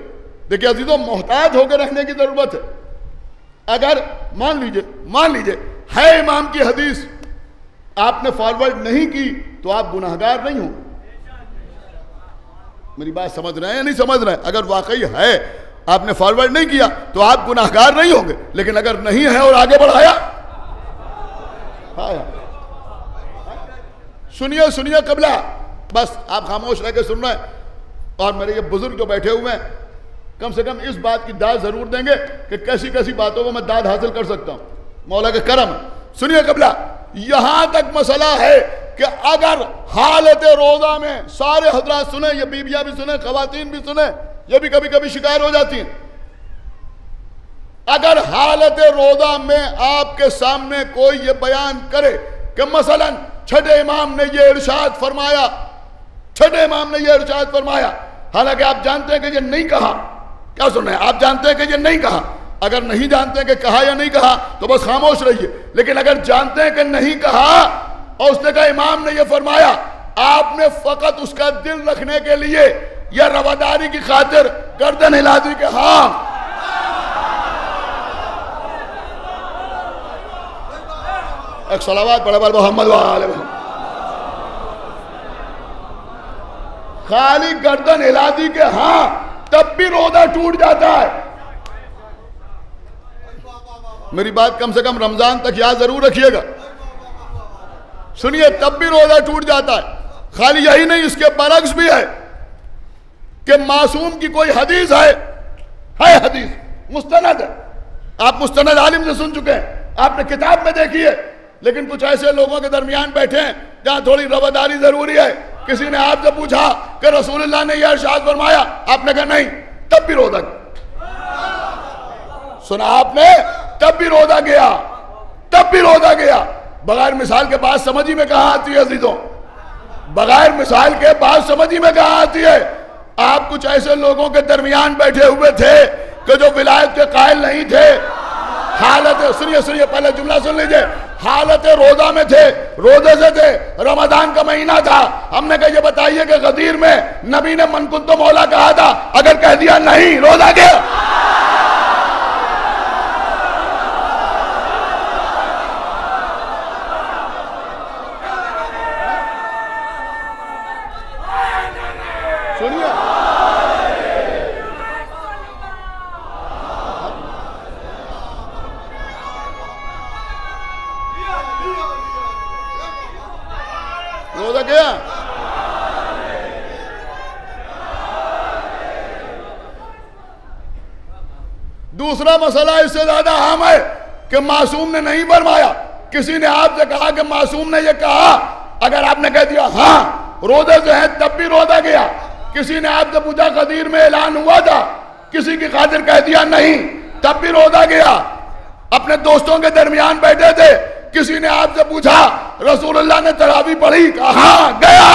دیکھیے عزیزوں محتاج ہو کے رہنے کی ضرورت ہے۔ اگر مان لیجیے مان لیجیے، ہے امام کی حدیث۔ آپ نے فارورڈ نہیں کی تو آپ گناہگار نہیں ہوں۔ میری بات سمجھ رہے ہیں یا نہیں سمجھ رہے ہیں؟ اگر واقعی ہے، آپ نے فارورڈ نہیں کیا تو آپ گناہگار نہیں ہوں گے۔ لیکن اگر نہیں ہے اور آگے بڑھایا؟ ہاں، ہاں۔ سنیے سنیے قبلہ۔ بس آپ خاموش رہ کے سن رہے ہیں۔ اور میرے یہ بزرگ جو بیٹھے ہوئے ہیں، کم سے کم اس بات کی داد ضرور دیں گے کہ کیسی کیسی باتوں کو میں داد حاصل کر سکتا ہوں۔ مولا کے کرم، سنیے قبلہ۔ یہاں تک مسئلہ ہے کہ اگر حالت روزہ میں سارے حضرات سنیں، یہ بیبیاں بھی سنیں، خواتین بھی سنیں، یہ بھی کبھی کبھی شکایت ہو جاتی ہیں۔ اگر حالت روزہ میں آپ کے سامنے کوئی یہ بیان کرے کہ مثلا چھٹے امام نے یہ ارشاد فرمایا چھٹے امام نے یہ ارشاد فرمایا۔ حالانکہ آپ جانتے ہیں کہ یہ نہیں کہا۔ کیا سن رہے ہیں آپ جانتے ہیں کہ یہ نہیں کہا۔ اگر نہیں جانتے ہیں کہ کہا یا نہیں کہا، تو بس خاموش رہیے۔ لیکن اگر جانتے ہیں کہ نہیں کہا اور اس نے کہا امام نے یہ فرمایا، آپ نے فقط اس کا دل رکھنے کے لیے یا رواداری کی خاطر گردن ہلا دی کہ ہاں ایک صلوات بڑے بڑے محمد وآلہ محمد خالی گردن ہلا دی کہ ہاں تب بھی روزہ ٹوٹ جاتا ہے میری بات کم سے کم رمضان تک یاد ضرور رکھیے گا سنیے تب بھی روزہ ٹوٹ جاتا ہے خالی یہی نہیں اس کے برعکس بھی ہے کہ معصوم کی کوئی حدیث ہے ہے حدیث مستند ہے آپ مستند عالم سے سن چکے ہیں آپ نے کتاب میں دیکھی ہے لیکن کچھ ایسے لوگوں کے درمیان بیٹھے ہیں جہاں تھوڑی رواداری ضروری ہے۔ کسی نے آپ سے پوچھا کہ رسول اللہ نے یہ ارشاد فرمایا؟ آپ نے کہا نہیں، تب بھی روزہ سنا آپ نے؟ تب بھی روزہ گیا۔ تب بھی روزہ گیا۔ بغیر مثال کے بعد سمجھی میں کہاں آتی ہے عزیزوں؟ بغیر مثال کے بعد سمجھی میں کہاں آتی ہے؟ آپ کچھ ایسے لوگوں کے درمیان بیٹھے ہوئے تھے کہ جو ولایت کے قائل نہیں تھے۔ حالت سنیے سنیے پہلے جملہ سن لیجیے۔ حالت روزہ میں تھے، روزے سے تھے، رمضان کا مہینہ تھا۔ ہم نے کہا، یہ بتائیے کہ غدیر میں نبی نے من تو مولا کہا تھا، اگر کہہ دیا نہیں، روزہ کے مسئلہ اس سے زیادہ عام ہے کہ معصوم نے نہیں فرمایا۔ کسی نے آپ سے کہا کہ معصوم نے یہ کہا، اگر آپ نے کہہ دیا ہاں روزے سے ہیں، تب بھی روزہ گیا۔ کسی نے آپ سے پوچھا، قدیر میں اعلان ہوا تھا، کسی کی خاطر کہہ دیا نہیں، تب بھی روزہ گیا۔ اپنے دوستوں کے درمیان بیٹھے تھے، کسی نے آپ سے پوچھا، رسول اللہ نے تراوی پڑھی، کہا ہاں گیا۔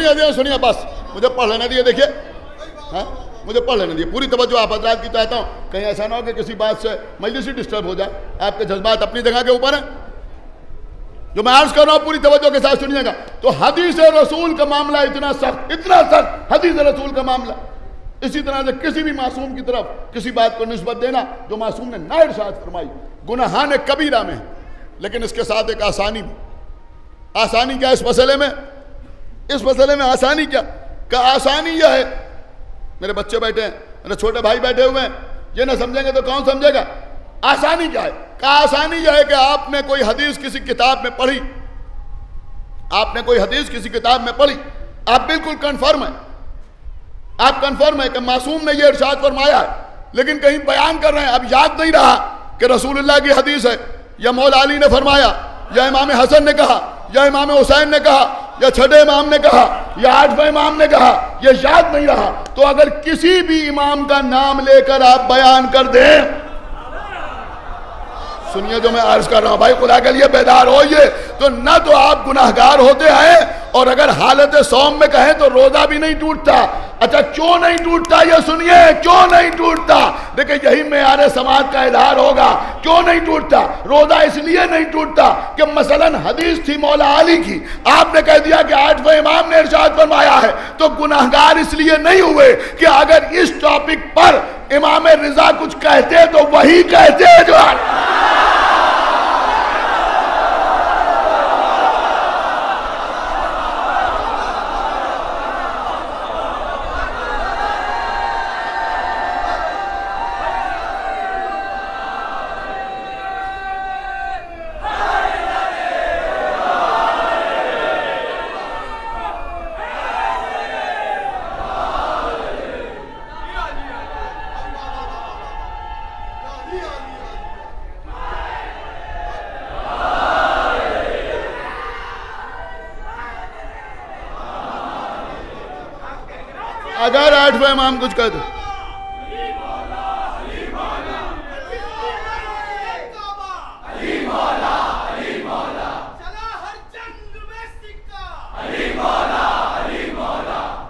سنیے دیا، سنیے، بس۔ مجھے پڑھ لینے دیے دیکھیے۔ ہاں؟ مجھے پڑھ لینے دیے پوری توجہ آپ حضرات کی چاہتا ہوں۔ کہیں ایسا نہ ہو کہ کسی بات سے مجلس ہی ڈسٹرب ہو جائے۔ آپ کے جذبات اپنی جگہ کے اوپر ہیں۔ جو میں عرض کر رہا ہوں، پوری توجہ کے ساتھ سنیے گا۔ تو حدیث رسول کا معاملہ اتنا سخت اتنا سخت۔ حدیث رسول کا معاملہ۔ اسی طرح سے کسی بھی معصوم کی طرف کسی بات کو نسبت دینا جو معصوم نے نہ ارشاد فرمائی۔ گناہان کبیرہ میں لیکن اس کے ساتھ ایک آسانی بھی۔ آسانی کیا اس مسئلے میں؟ اس مسئلے میں آسانی کیا؟ کہ آسانی یہ ہے۔ میرے بچے بیٹھے ہیں، میرے چھوٹے بھائی بیٹھے ہوئے ہیں۔ یہ نہ سمجھیں گے تو کون سمجھے گا؟ آسانی کیا ہے؟ کہ آسانی یہ ہے کہ آپ نے کوئی حدیث کسی کتاب میں پڑھی۔ آپ نے کوئی حدیث کسی کتاب میں پڑھی۔ آپ بالکل کنفرم ہیں۔ آپ کنفرم ہے کہ معصوم نے یہ ارشاد فرمایا ہے، لیکن کہیں بیان کر رہے ہیں۔ اب یاد نہیں رہا کہ رسول اللہ کی حدیث ہے۔ یا مولا علی نے فرمایا، یا امام حسن نے کہا، یا امام حسین نے کہا یا چھٹے امام نے کہا، یا آٹھویں امام نے کہا، یہ یاد نہیں رہا۔ تو اگر کسی بھی امام کا نام لے کر آپ بیان کر دیں۔ سنیے جو میں عرض کر رہا ہوں، بھائی خدا کے لیے بیدار ہوئیے۔ تو نہ تو آپ گناہگار ہوتے ہیں اور اگر حالت سوم میں کہیں تو روزہ بھی نہیں ٹوٹتا۔ اچھا کیوں نہیں ٹوٹتا؟ یہ سنیے، کیوں نہیں ٹوٹتا؟ دیکھیں، یہی معیار سماج کا اظہار ہوگا۔ کیوں نہیں ٹوٹتا؟ روزہ اس لیے نہیں ٹوٹتا کہ مثلا حدیث تھی مولا علی کی۔ آپ نے کہہ دیا کہ آٹھویں امام نے ارشاد فرمایا ہے۔ تو گناہگار اس لیے نہیں ہوئے کہ اگر اس ٹاپک پر امام رضا کچھ کہتے تو وہی کہتے۔ جو اگر آٹھویں امام کچھ کہہ دو ہر جنگ میں سکہ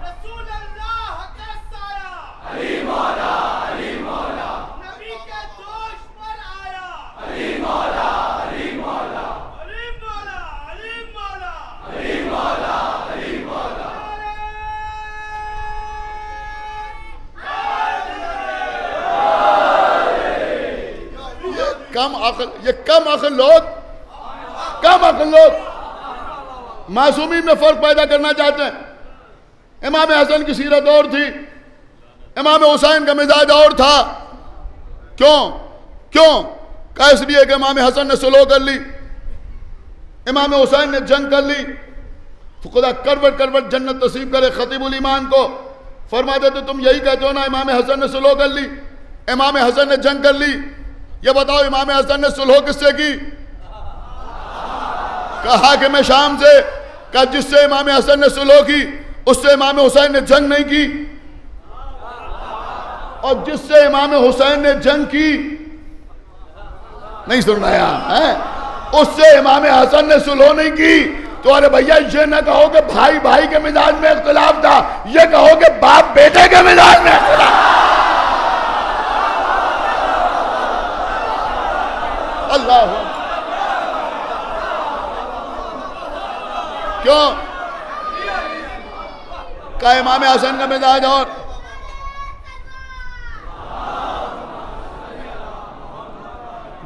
رسول اللہ کا سایہ نبی کے دوش پر آیا علی مولا علی مولا علی مولا یہ کم عقل یہ کم عقل لوگ کم عقل لوگ معصومی میں فرق پیدا کرنا چاہتے ہیں۔ امام حسن کی سیرت اور تھی۔ امام حسین کا مزاج اور تھا۔ کیوں؟ کیوں؟ کہ اس لیے کہ امام حسن نے سلو کر لی۔ امام حسین نے جنگ کر لی۔ خدا کروٹ کروٹ جنت نصیب کرے خطیب الایمان کو۔ فرماتے تو تم یہی کہتے ہو نا، امام حسن نے سلو کر لی۔ امام حسن نے جنگ کر لی۔ یہ بتاؤ، امام حسن نے سلو کس سے کی؟ کہا کہ میں شام سے کہا جس سے امام حسن نے سلو کی، اس سے امام حسین نے جنگ نہیں کی۔ اور جس سے امام حسین نے جنگ کی، نہیں سننا یہاں اس سے امام حسن نے سلو نہیں کی۔ تو ارے بھیا، یہ نہ کہو کہ بھائی بھائی کے مزاج میں اختلاف تھا۔ یہ کہو کہ باپ بیٹے کے مزاج میں اختلاف۔ اللہ کیوں؟ کہ امام حسن کا مزاج اور۔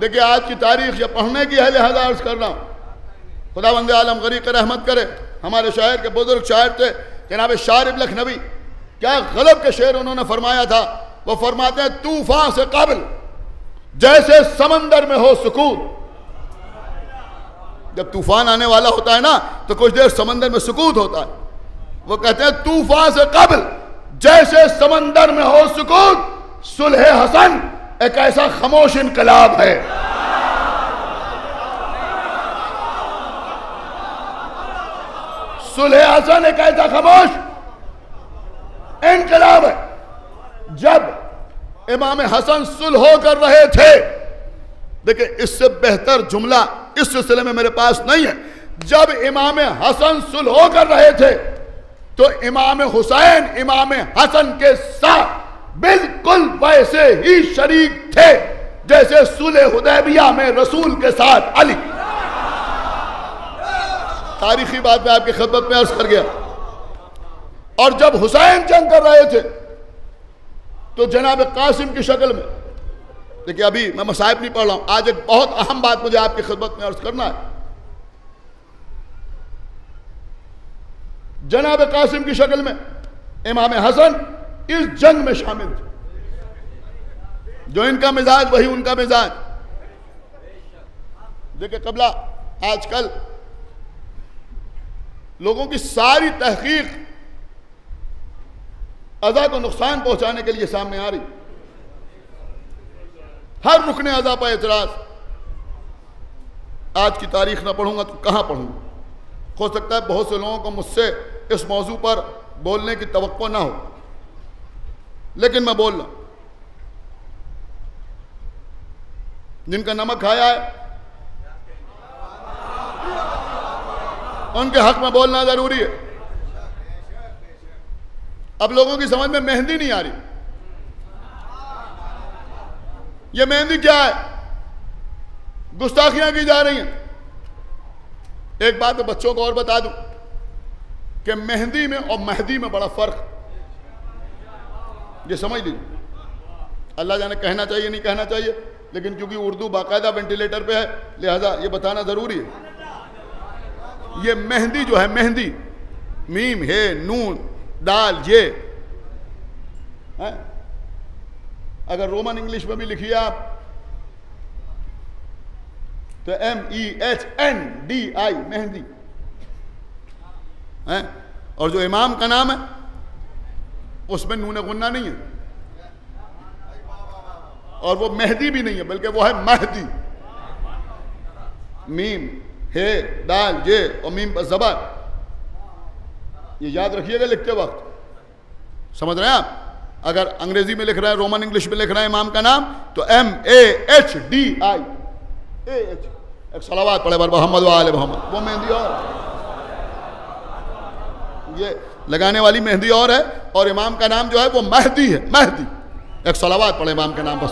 دیکھیں آج کی تاریخ یہ پڑھنے کی ہے لہذا عرض کر رہا ہوں۔ خدا بند عالم غریق رحمت کرے۔ ہمارے شاعر کے بزرگ شاعر تھے، جناب شارب لکھنوی۔ کیا غلب کے شعر انہوں نے فرمایا تھا؟ وہ فرماتے ہیں، طوفان سے قابل، جیسے سمندر میں ہو سکون۔ جب طوفان آنے والا ہوتا ہے نا، تو کچھ دیر سمندر میں سکوت ہوتا ہے۔ وہ کہتے ہیں، طوفان سے قبل جیسے سمندر میں ہو سکون صلح حسن ایک ایسا خاموش انقلاب ہے۔ صلح حسن ایک ایسا خاموش انقلاب ہے۔ جب امام حسن صلح کر رہے تھے دیکھیں اس سے بہتر جملہ اس سلسلے میں میرے پاس نہیں ہے۔ جب امام حسن صلح کر رہے تھے، تو امام حسین، امام حسن کے ساتھ بالکل ویسے ہی شریک تھے، جیسے صلح حدیبیہ میں رسول کے ساتھ علی۔ تاریخی بات میں آپ کی خدمت میں عرض کر گیا۔ اور جب حسین جنگ کر رہے تھے، تو جناب قاسم کی شکل میں دیکھیے ابھی میں مصائب نہیں پڑھ رہا ہوں۔ آج ایک بہت اہم بات مجھے آپ کی خدمت میں عرض کرنا ہے۔ جناب قاسم کی شکل میں امام حسن اس جنگ میں شامل تھے۔ جو ان کا مزاج، وہی ان کا مزاج۔ دیکھیں قبلہ آج کل لوگوں کی ساری تحقیق ادا کو نقصان پہنچانے کے لیے سامنے آ رہی۔ ہر رکن ادا پر اعتراض۔ آج کی تاریخ نہ پڑھوں گا تو کہاں پڑھوں؟ گا ہو سکتا ہے بہت سے لوگوں کو مجھ سے اس موضوع پر بولنے کی توقع نہ ہو۔ لیکن میں بول رہا ہوں۔ جن کا نمک کھایا ہے، ان کے حق میں بولنا ضروری ہے۔ اب لوگوں کی سمجھ میں مہندی نہیں آ رہی۔ یہ مہندی کیا ہے؟ گستاخیاں کی جا رہی ہیں۔ ایک بات میں بچوں کو اور بتا دوں کہ مہندی میں اور مہدی میں بڑا فرق۔ یہ سمجھ لیجیے اللہ جانے کہنا چاہیے، نہیں کہنا چاہیے، لیکن کیونکہ اردو باقاعدہ وینٹیلیٹر پہ ہے، لہذا یہ بتانا ضروری ہے۔ یہ مہندی جو ہے، مہندی۔ میم، ہے، نون ڈال یہ۔ ہاں؟ اگر رومن انگلش میں بھی لکھیے آپ، تو M E H N D I Mehndi. اور جو امام کا نام ہے، اس میں نون غنہ نہیں ہے۔ اور وہ مہدی بھی نہیں ہے، بلکہ وہ ہے مہدی۔ میم، ہے، دال، جے اور میم پر زبر یہ یاد رکھیے گا لکھتے وقت۔ سمجھ رہے ہیں آپ؟ اگر انگریزی میں لکھ رہا ہے، رومن انگلش میں لکھ رہا ہے امام کا نام، تو M A H D I. A H. ایک صلوات پڑھے بر محمد و آل محمد۔ وہ مہندی اور یہ لگانے والی مہندی اور ہے اور امام کا نام جو ہے وہ مہدی ہے، مہدی۔ ایک صلوات پڑھے امام کے نام بس۔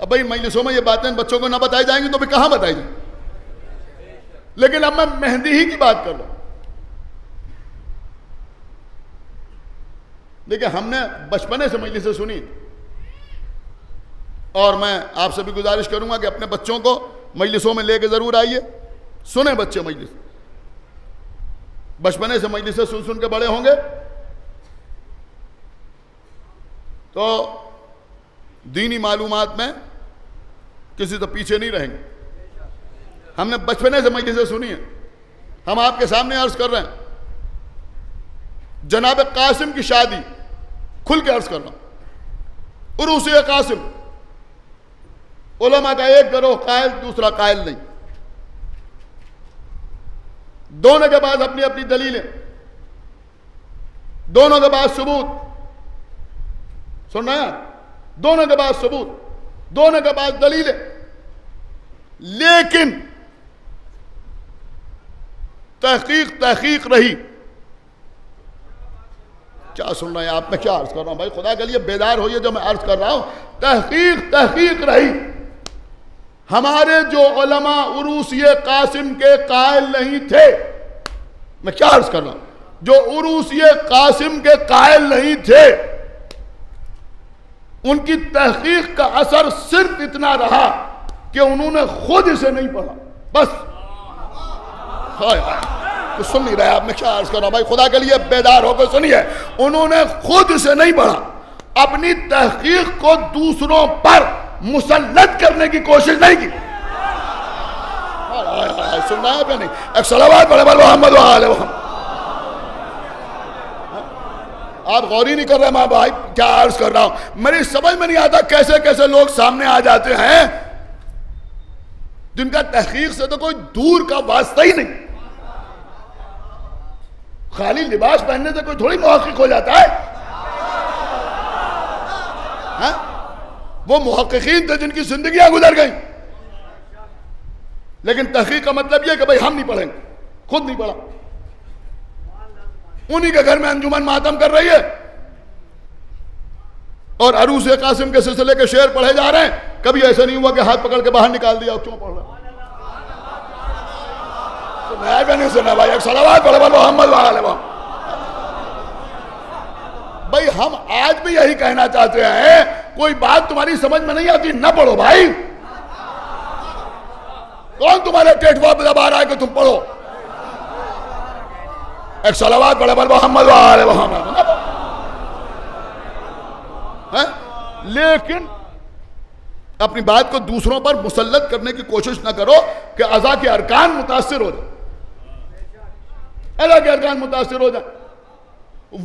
اب بھائی مجلسوں میں یہ باتیں بچوں کو نہ بتائی جائیں گی تو بھی کہاں بتائی جائیں؟ لیکن اب میں مہندی ہی کی بات کر رہا ہوں۔ دیکھیں ہم نے بچپنے سے مجلسیں سنی۔ اور میں آپ سے بھی گزارش کروں گا کہ اپنے بچوں کو مجلسوں میں لے کے ضرور آئیے۔ سنیں بچے مجلس۔ بچپنے سے مجلسیں سن سن کے بڑے ہوں گے۔ تو دینی معلومات میں کسی تو پیچھے نہیں رہیں گے۔ ہم نے بچپنے سے مجلسیں سنی ہیں۔ ہم آپ کے سامنے عرض کر رہے ہیں۔ جناب قاسم کی شادی۔ کھل کے عرض کر رہا ہوں عروسی قاسم، علماء کا ایک گروہ قائل، دوسرا قائل نہیں۔ دونوں کے بعد اپنی اپنی دلیلیں۔ دونوں کے بعد ثبوت۔ سن رہے ہیں دونوں کے بعد ثبوت۔ دونوں کے بعد دلیلیں۔ لیکن تحقیق تحقیق رہی۔ کیا سن رہے ہیں آپ؟ میں کیا عرض کر رہا ہوں بھائی؟ خدا کے لیے بیدار ہوئیے جو میں عرض کر رہا ہوں۔ تحقیق تحقیق رہی۔ ہمارے جو علماء عروسی قاسم کے قائل نہیں تھے، میں کیا عرض کر رہا ہوں؟ جو عروسی قاسم کے قائل نہیں تھے، ان کی تحقیق کا اثر صرف اتنا رہا کہ انہوں نے خود اسے نہیں پڑھا۔ بس۔ تو سن نہیں رہے، آپ میں کیا عرض کر رہا ہوں؟ بھائی خدا کے لیے بیدار ہو کے سنیے، انہوں نے خود اسے نہیں پڑھا اپنی تحقیق کو دوسروں پر مسلط کرنے کی کوشش نہیں کی۔ سننا ہے پہ نہیں؟ ایک صلوات پڑھے، بل محمد و آل محمد۔ ہاں؟ آپ غوری نہیں کر رہے ماں بھائی کیا عرض کر رہا ہوں؟ میری سمجھ میں نہیں آتا کیسے کیسے لوگ سامنے آ جاتے ہیں۔ جن کا تحقیق سے تو کوئی دور کا واسطہ ہی نہیں۔ خالی لباس پہننے سے کوئی تھوڑی محقق ہو جاتا ہے؟ ہاں؟ وہ محققین تھے جن کی زندگیاں گزر گئیں۔ لیکن تحقیق کا مطلب یہ کہ بھائی ہم نہیں پڑھیں گے، خود نہیں پڑھا۔ انہی کے گھر میں انجمن ماتم کر رہی ہے۔ اور عروس قاسم کے سلسلے کے شعر پڑھے جا رہے ہیں۔ کبھی ایسا نہیں ہوا کہ ہاتھ پکڑ کے باہر نکال دیا کیوں پڑھ رہا۔ سنا کہ نہیں سنا بھائی، ایک صلوات پڑھے بول محمد وآلہ محمد بھائی، ہم آج بھی یہی کہنا چاہتے ہیں، کوئی بات تمہاری سمجھ میں نہیں آتی، نہ پڑھو بھائی۔ کون تمہارے ٹیٹ پہ دبا رہا ہے کہ تم پڑھو؟ ایک صلوات پڑھے بول محمد وآلہ ہاں؟ محمد لیکن اپنی بات کو دوسروں پر مسلط کرنے کی کوشش نہ کرو کہ ازا کے ارکان متاثر ہو جائے ازا کے ارکان متاثر ہو جائے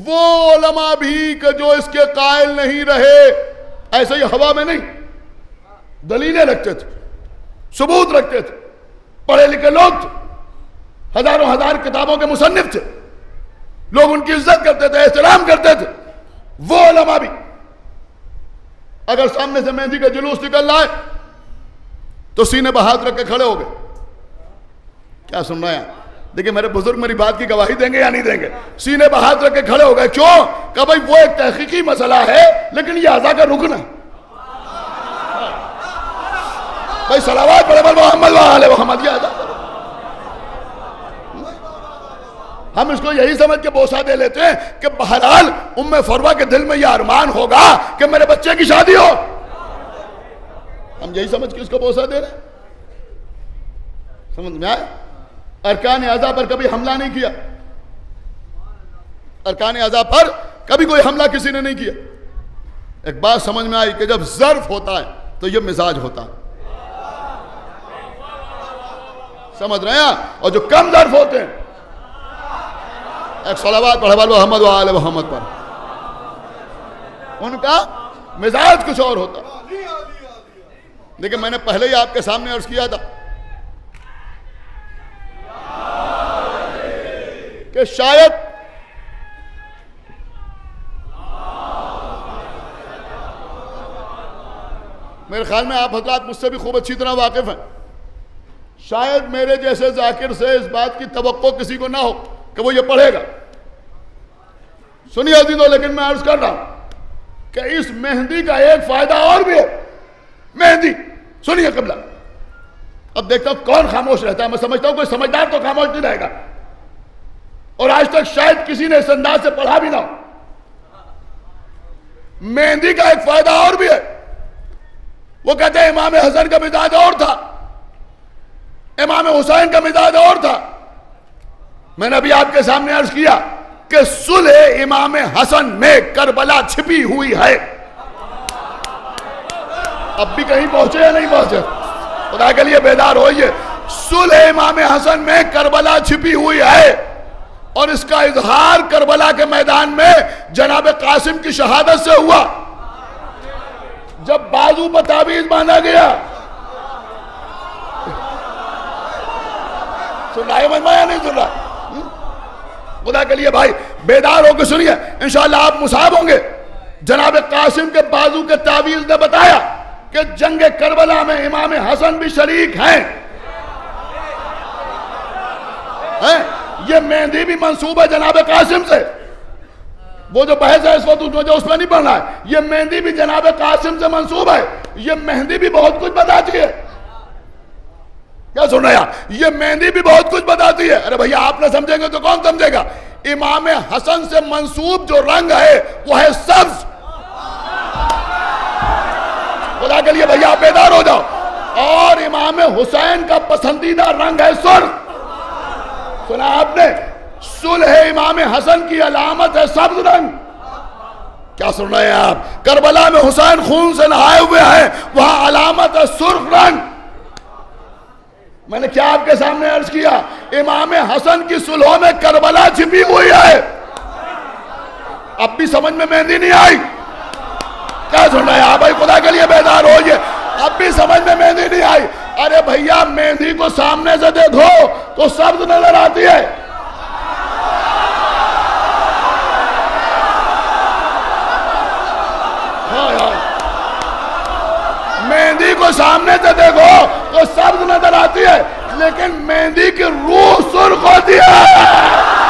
وہ علماء بھی کہ جو اس کے قائل نہیں رہے، ایسے ہی ہوا میں نہیں۔ دلیلیں رکھتے تھے، ثبوت رکھتے تھے۔ پڑھے لکھے لوگ تھے۔ ہزاروں ہزار کتابوں کے مصنف تھے۔ لوگ ان کی عزت کرتے تھے، احترام کرتے تھے۔ وہ علماء بھی۔ اگر سامنے سے مہندی کا جلوس نکل رہا ہے تو سینے پہ ہاتھ رکھ کے کھڑے ہو گئے۔ کیا سن رہے ہیں؟ دیکھیں میرے بزرگ میری بات کی گواہی دیں گے یا نہیں دیں گے؟ سینے پہ ہاتھ رکھ کے کھڑے ہو گئے۔ کیوں؟ کہ بھائی وہ ایک تحقیقی مسئلہ ہے، لیکن یہ ازا کا رکن ہے۔ بھائی صلوات پڑھے بل محمد وآلہ محمد یہ ازا ہم اس کو یہی سمجھ کے بوسا دے لیتے ہیں کہ بہرحال ام فروا کے دل میں یہ ارمان ہوگا کہ میرے بچے کی شادی ہو۔ ہم یہی سمجھ کے اس کو بوسا دے رہے ہیں۔ سمجھ میں آئے ارکان اعضا پر کبھی حملہ نہیں کیا۔ ارکان اعضا پر کبھی کوئی حملہ کسی نے نہیں کیا۔ ایک بات سمجھ میں آئی کہ جب ظرف ہوتا ہے تو یہ مزاج ہوتا ہے۔ سمجھ رہے ہیں اور جو کم ظرف ہوتے ہیں۔ ایک صلوات پڑھے والو محمد و آل محمد پر۔ ان کا مزاج کچھ اور ہوتا۔ لیکن میں نے پہلے ہی آپ کے سامنے عرض کیا تھا۔ کہ شاید میرے خیال میں آپ حضرات مجھ سے بھی خوب اچھی طرح واقف ہیں۔ شاید میرے جیسے ذاکر سے اس بات کی توقع کسی کو نہ ہو کہ وہ یہ پڑھے گا۔ سنیے عزیزو لیکن میں عرض کر رہا ہوں کہ اس مہندی کا ایک فائدہ اور بھی ہے۔ مہندی، سنیے قبلہ۔ اب دیکھتا ہوں کون خاموش رہتا ہے۔ میں سمجھتا ہوں کوئی سمجھدار تو خاموش نہیں رہے گا۔ اور آج تک شاید کسی نے اس انداز سے پڑھا بھی نہ ہو۔ مہندی کا ایک فائدہ اور بھی ہے۔ وہ کہتے ہیں امام حسن کا مزاج اور تھا۔ امام حسین کا مزاج اور تھا۔ میں نے ابھی آپ کے سامنے عرض کیا کہ صلح امام حسن میں کربلا چھپی ہوئی ہے۔ اب بھی کہیں پہنچے یا نہیں پہنچے؟ خدا کے لیے بیدار ہوئیے۔ صلح امام حسن میں کربلا چھپی ہوئی ہے۔ اور اس کا اظہار کربلا کے میدان میں جناب قاسم کی شہادت سے ہوا۔ جب بازو پر تعویذ باندھا گیا۔ سن یا نہیں سن رہا؟ خدا کے لیے بھائی، بیدار ہو کے سنیے۔ انشاءاللہ آپ مصاب ہوں گے۔ جناب قاسم کے بازو کے تعویذ نے بتایا کہ جنگ کربلا میں امام حسن بھی شریک ہیں؟ یہ مہندی بھی منصوب ہے جناب قاسم سے۔ وہ جو بحث ہے اس وقت مجھے اس میں نہیں پڑھنا ہے۔ یہ مہندی بھی جناب قاسم سے منصوب ہے۔ یہ مہندی بھی بہت کچھ بتاتی ہے۔ کیا سن رہے ہیں یہ مہندی بھی بہت کچھ بتاتی ہے۔ ارے بھیا، آپ نہ سمجھیں گے تو کون سمجھے گا؟ امام حسن سے منصوب جو رنگ ہے، وہ ہے سبز۔ خدا کے لیے بھیا بیدار ہو جاؤ۔ اور امام حسین کا پسندیدہ رنگ ہے سر سنا آپ نے، صلح امام حسن کی علامت ہے سبز رنگ۔ کیا سن رہے ہیں آپ؟ کربلا میں حسین خون سے نہائے ہوئے ہیں، وہاں علامت ہے سرخ رنگ۔ میں نے کیا آپ کے سامنے عرض کیا؟ امام حسن کی سلحوں میں کربلا چھپی ہوئی ہے۔ اب بھی سمجھ میں مہندی نہیں آئی۔ کیا سن رہے ہیں بھائی خدا کے لیے بیدار ہوئیے اب بھی سمجھ میں مہندی نہیں آئی۔ ارے بھیا، مہندی کو سامنے سے دیکھو تو سبز نظر آتی ہے۔ مہندی کو سامنے سے دیکھو تو سبز نظر آتی ہے، لیکن مہندی کی روح سرخ ہوتی ہے۔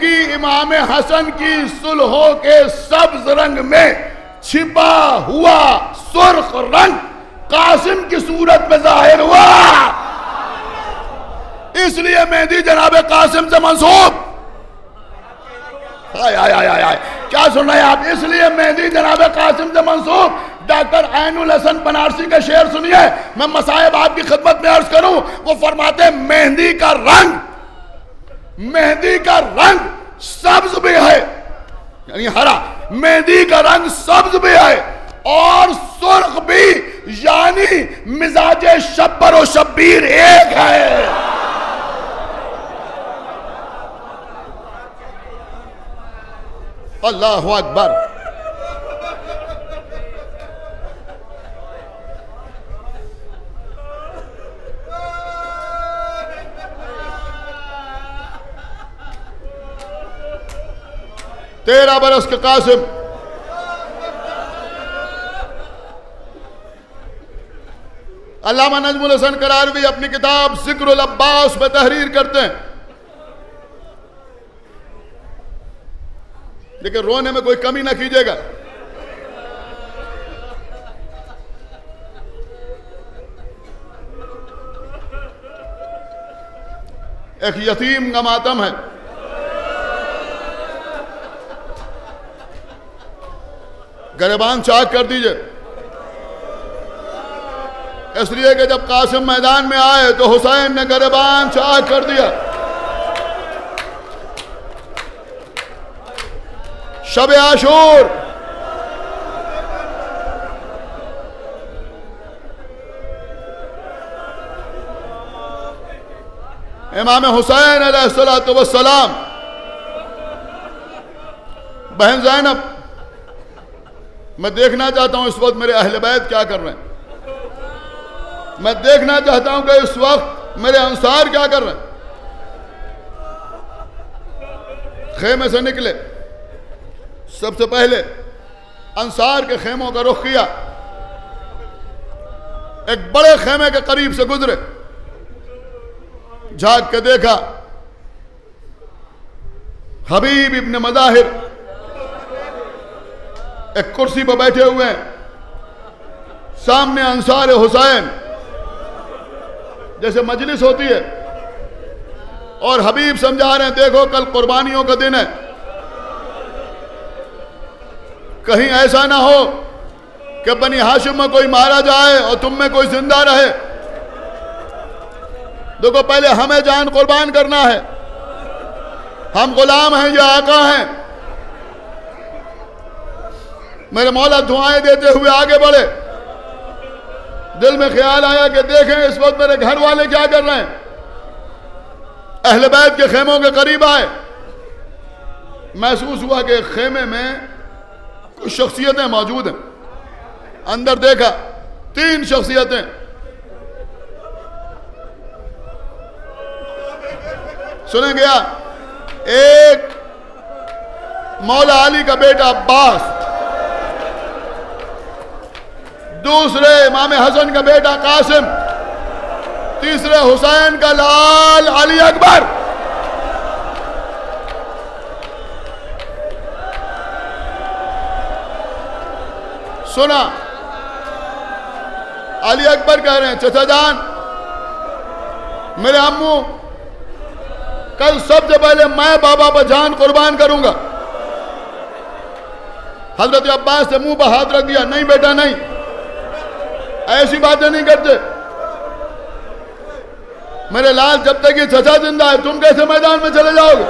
کیونکہ امام حسن کی صلحوں کے سبز رنگ میں چھپا ہوا سرخ رنگ قاسم کی صورت میں ظاہر ہوا۔ اس لیے مہدی جناب قاسم سے منسوب آئے آئے آئے آئے آئے۔ کیا سن رہے آپ؟ اس لیے مہدی جناب قاسم سے منسوب ڈاکٹر عین الحسن بنارسی کا شعر سنیے۔ میں مسائب آپ کی خدمت میں عرض کروں، وہ فرماتے ہیں مہندی کا رنگ مہندی کا رنگ سبز بھی ہے۔ یعنی ہرا۔ مہندی کا رنگ سبز بھی ہے۔ اور سرخ بھی یعنی مزاج شبر و شبیر ایک ہے۔ اللہ اکبر۔ تیرہ برس کے قاسم۔ علامہ نجم الحسن قراروی اپنی کتاب ذکر العباس میں تحریر کرتے ہیں۔ لیکن رونے میں کوئی کمی نہ کیجیے گا۔ ایک یتیم کا ماتم ہے۔ گریبان چاک کر دیجیے۔ اس لیے کہ جب قاسم میدان میں آئے تو حسین نے گریبان چاک کر دیا۔ شب عاشور۔ امام حسین علیہ السلام بہن زینب میں دیکھنا چاہتا ہوں اس وقت میرے اہل بیت کیا کر رہے ہیں۔ میں دیکھنا چاہتا ہوں کہ اس وقت میرے انصار کیا کر رہے ہیں۔ خیمے سے نکلے۔ سب سے پہلے انصار کے خیموں کا رخ کیا۔ ایک بڑے خیمے کے قریب سے گزرے۔ جھاگ کے دیکھا۔ حبیب ابن مظاہر ایک کرسی پہ بیٹھے ہوئے ہیں۔ سامنے انصار حسین۔ جیسے مجلس ہوتی ہے۔ اور حبیب سمجھا رہے ہیں، دیکھو کل قربانیوں کا دن ہے۔ کہیں ایسا نہ ہو کہ بنی ہاشم میں کوئی مارا جائے اور تم میں کوئی زندہ رہے۔ دیکھو، پہلے ہمیں جان قربان کرنا ہے۔ ہم غلام ہیں یا آقا ہیں۔ میرے مولا دعائیں دیتے ہوئے آگے بڑھے۔ دل میں خیال آیا کہ دیکھیں اس وقت میرے گھر والے کیا کر رہے ہیں۔ اہل بیت کے خیموں کے قریب آئے۔ محسوس ہوا کہ خیمے میں کچھ شخصیتیں موجود ہیں۔ اندر دیکھا، تین شخصیتیں۔ سنیں گیا ایک مولا علی کا بیٹا عباس۔ دوسرے امام حسن کا بیٹا قاسم، تیسرے حسین کا لال علی اکبر۔ سنا، علی اکبر کہہ رہے ہیں، چچا جان، میرے امو، کل سب سے پہلے میں بابا پر جان قربان کروں گا۔ حضرت عباس سے منہ پر ہاتھ رکھ دیا، نہیں بیٹا، نہیں۔ ایسی باتیں نہیں کرتے۔ میرے لال، جب تک یہ چچا زندہ ہے، تم کیسے میدان میں چلے جاؤ گے؟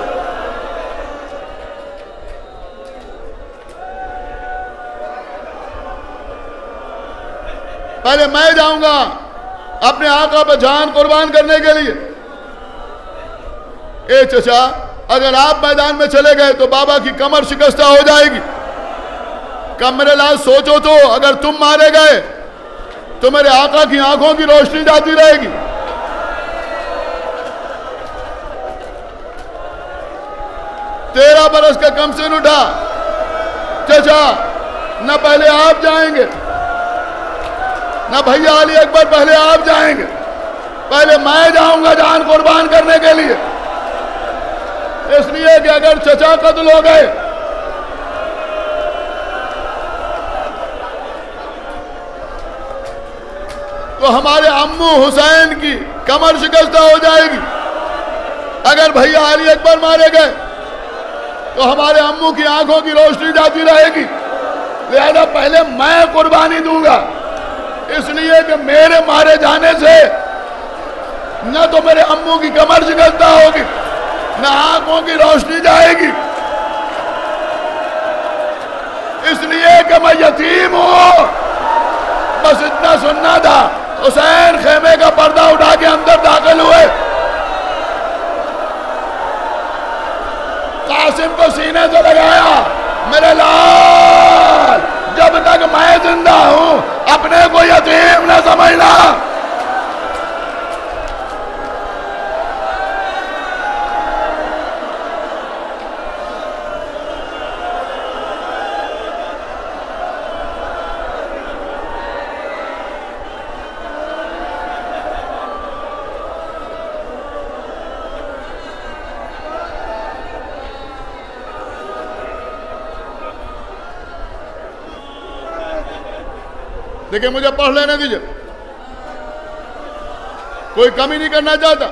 پہلے میں جاؤں گا اپنے آقا پہ جان قربان کرنے کے لیے۔ اے چچا، اگر آپ میدان میں چلے گئے تو بابا کی کمر شکستہ ہو جائے گی۔ کم میرے لال، سوچو تو، اگر تم مارے گئے تو میرے آقا کی آنکھوں کی روشنی جاتی رہے گی۔ تیرہ برس کا کم سن اٹھا چچا، نہ پہلے آپ جائیں گے۔ نہ بھیا علی اکبر پہلے آپ جائیں گے۔ پہلے میں جاؤں گا جان قربان کرنے کے لیے۔ اس لیے کہ اگر چچا قتل ہو گئے تو ہمارے امو حسین کی کمر شکستہ ہو جائے گی۔ اگر بھیا علی اکبر مارے گئے، تو ہمارے امو کی آنکھوں کی روشنی جاتی رہے گی۔ لہذا پہلے میں قربانی دوں گا۔ اس لیے کہ میرے مارے جانے سے نہ تو میرے امو کی کمر شکستہ ہوگی، نہ آنکھوں کی روشنی جائے گی۔ اس لیے کہ میں یتیم ہوں۔ بس اتنا سننا تھا۔ حسین خیمے کا پردہ اٹھا کے اندر داخل ہوئے۔ قاسم کو سینے سے لگایا، میرے لال، جب تک میں زندہ ہوں، اپنے کو یتیم نہ سمجھنا۔ دیکھیں مجھے پڑھ لینے دیجیے۔ کوئی کمی نہیں کرنا چاہتا۔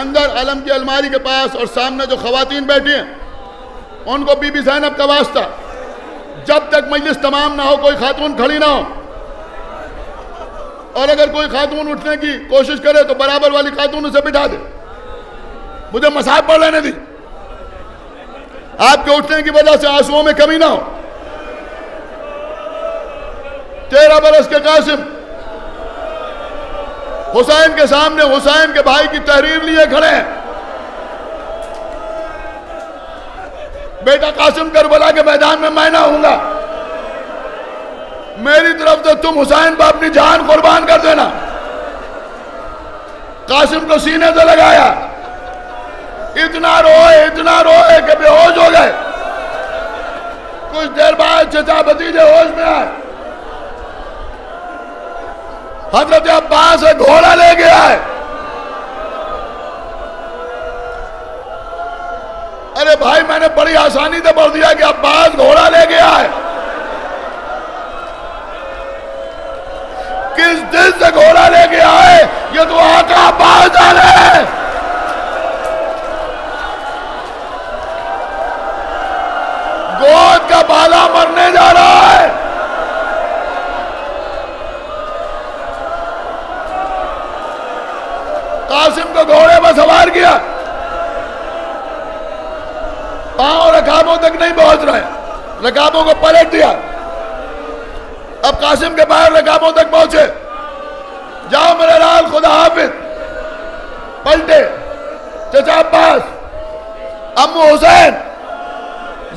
اندر علم کی الماری کے پاس اور سامنے جو خواتین بیٹھی ہیں، ان کو بی بی زینب کا واسطہ۔ جب تک مجلس تمام نہ ہو، کوئی خاتون کھڑی نہ ہو۔ اور اگر کوئی خاتون اٹھنے کی کوشش کرے تو برابر والی خاتون اسے بٹھا دے۔ مجھے مسائب پڑھ لینے دی۔ آپ کے اٹھنے کی وجہ سے آنسوؤں میں کمی نہ ہو۔ تیرہ برس کے قاسم۔ حسین کے سامنے حسین کے بھائی کی تحریر لیے کھڑے ہیں۔ بیٹا قاسم کربلا کے میدان میں میں نہ ہوں گا۔ میری طرف سے تم حسین پر اپنی جان قربان کر دینا۔ قاسم کو سینے سے لگایا۔ اتنا روئے اتنا روئے کہ بے ہوش ہو گئے۔ کچھ دیر بعد چچا بتیجے ہوش میں آئے۔ حضرت عباس سے گھوڑا لے گیا ہے ارے بھائی، میں نے بڑی آسانی سے پڑھ دیا کہ عباس گھوڑا لے گیا ہے کس دل سے گھوڑا لے گیا ہے یہ تو آقا عباس جانے ہے۔ گود کا بالا مرنے جا رہا۔ قاسم کو گھوڑے پر سوار کیا۔ پاؤں رکابوں تک نہیں پہنچ رہے۔ رکابوں کو پلٹ دیا۔ اب قاسم کے باہر رکابوں تک پہنچے۔ جاؤ میرے لال، خدا حافظ۔ پلٹے۔ چچا عباس، امو حسین۔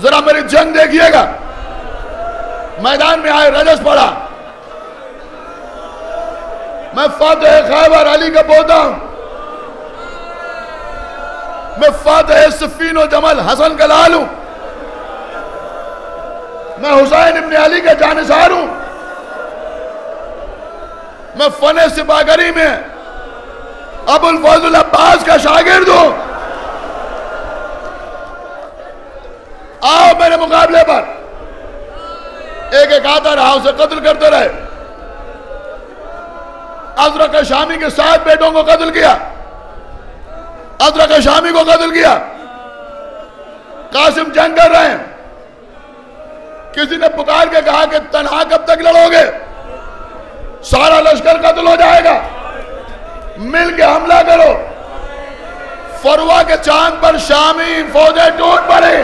ذرا میری جنگ دیکھیے گا۔ میدان میں آئے، رجس پڑا۔ میں فاتح خیبر علی کا پوتا ہوں۔ میں فاتح صفین و جمل حسن کا لال ہوں۔ میں حسین ابن علی کا جانسار ہوں۔ میں فن سپاگری میں ابو الفضل عباس کا شاگرد ہوں۔ آؤ میرے مقابلے پر۔ ایک ایک آتا رہا، اسے قتل کرتے رہے۔ ازرق شامی کے سات بیٹوں کو قتل کیا۔ ازرق شامی کو قتل کیا۔ قاسم جنگ کر رہے ہیں۔ کسی نے پکار کے کہا کہ تنہا کب تک لڑو گے؟ سارا لشکر قتل ہو جائے گا۔ مل کے حملہ کرو۔ فروا کے چاند پر شامی فوجیں ٹوٹ پڑے۔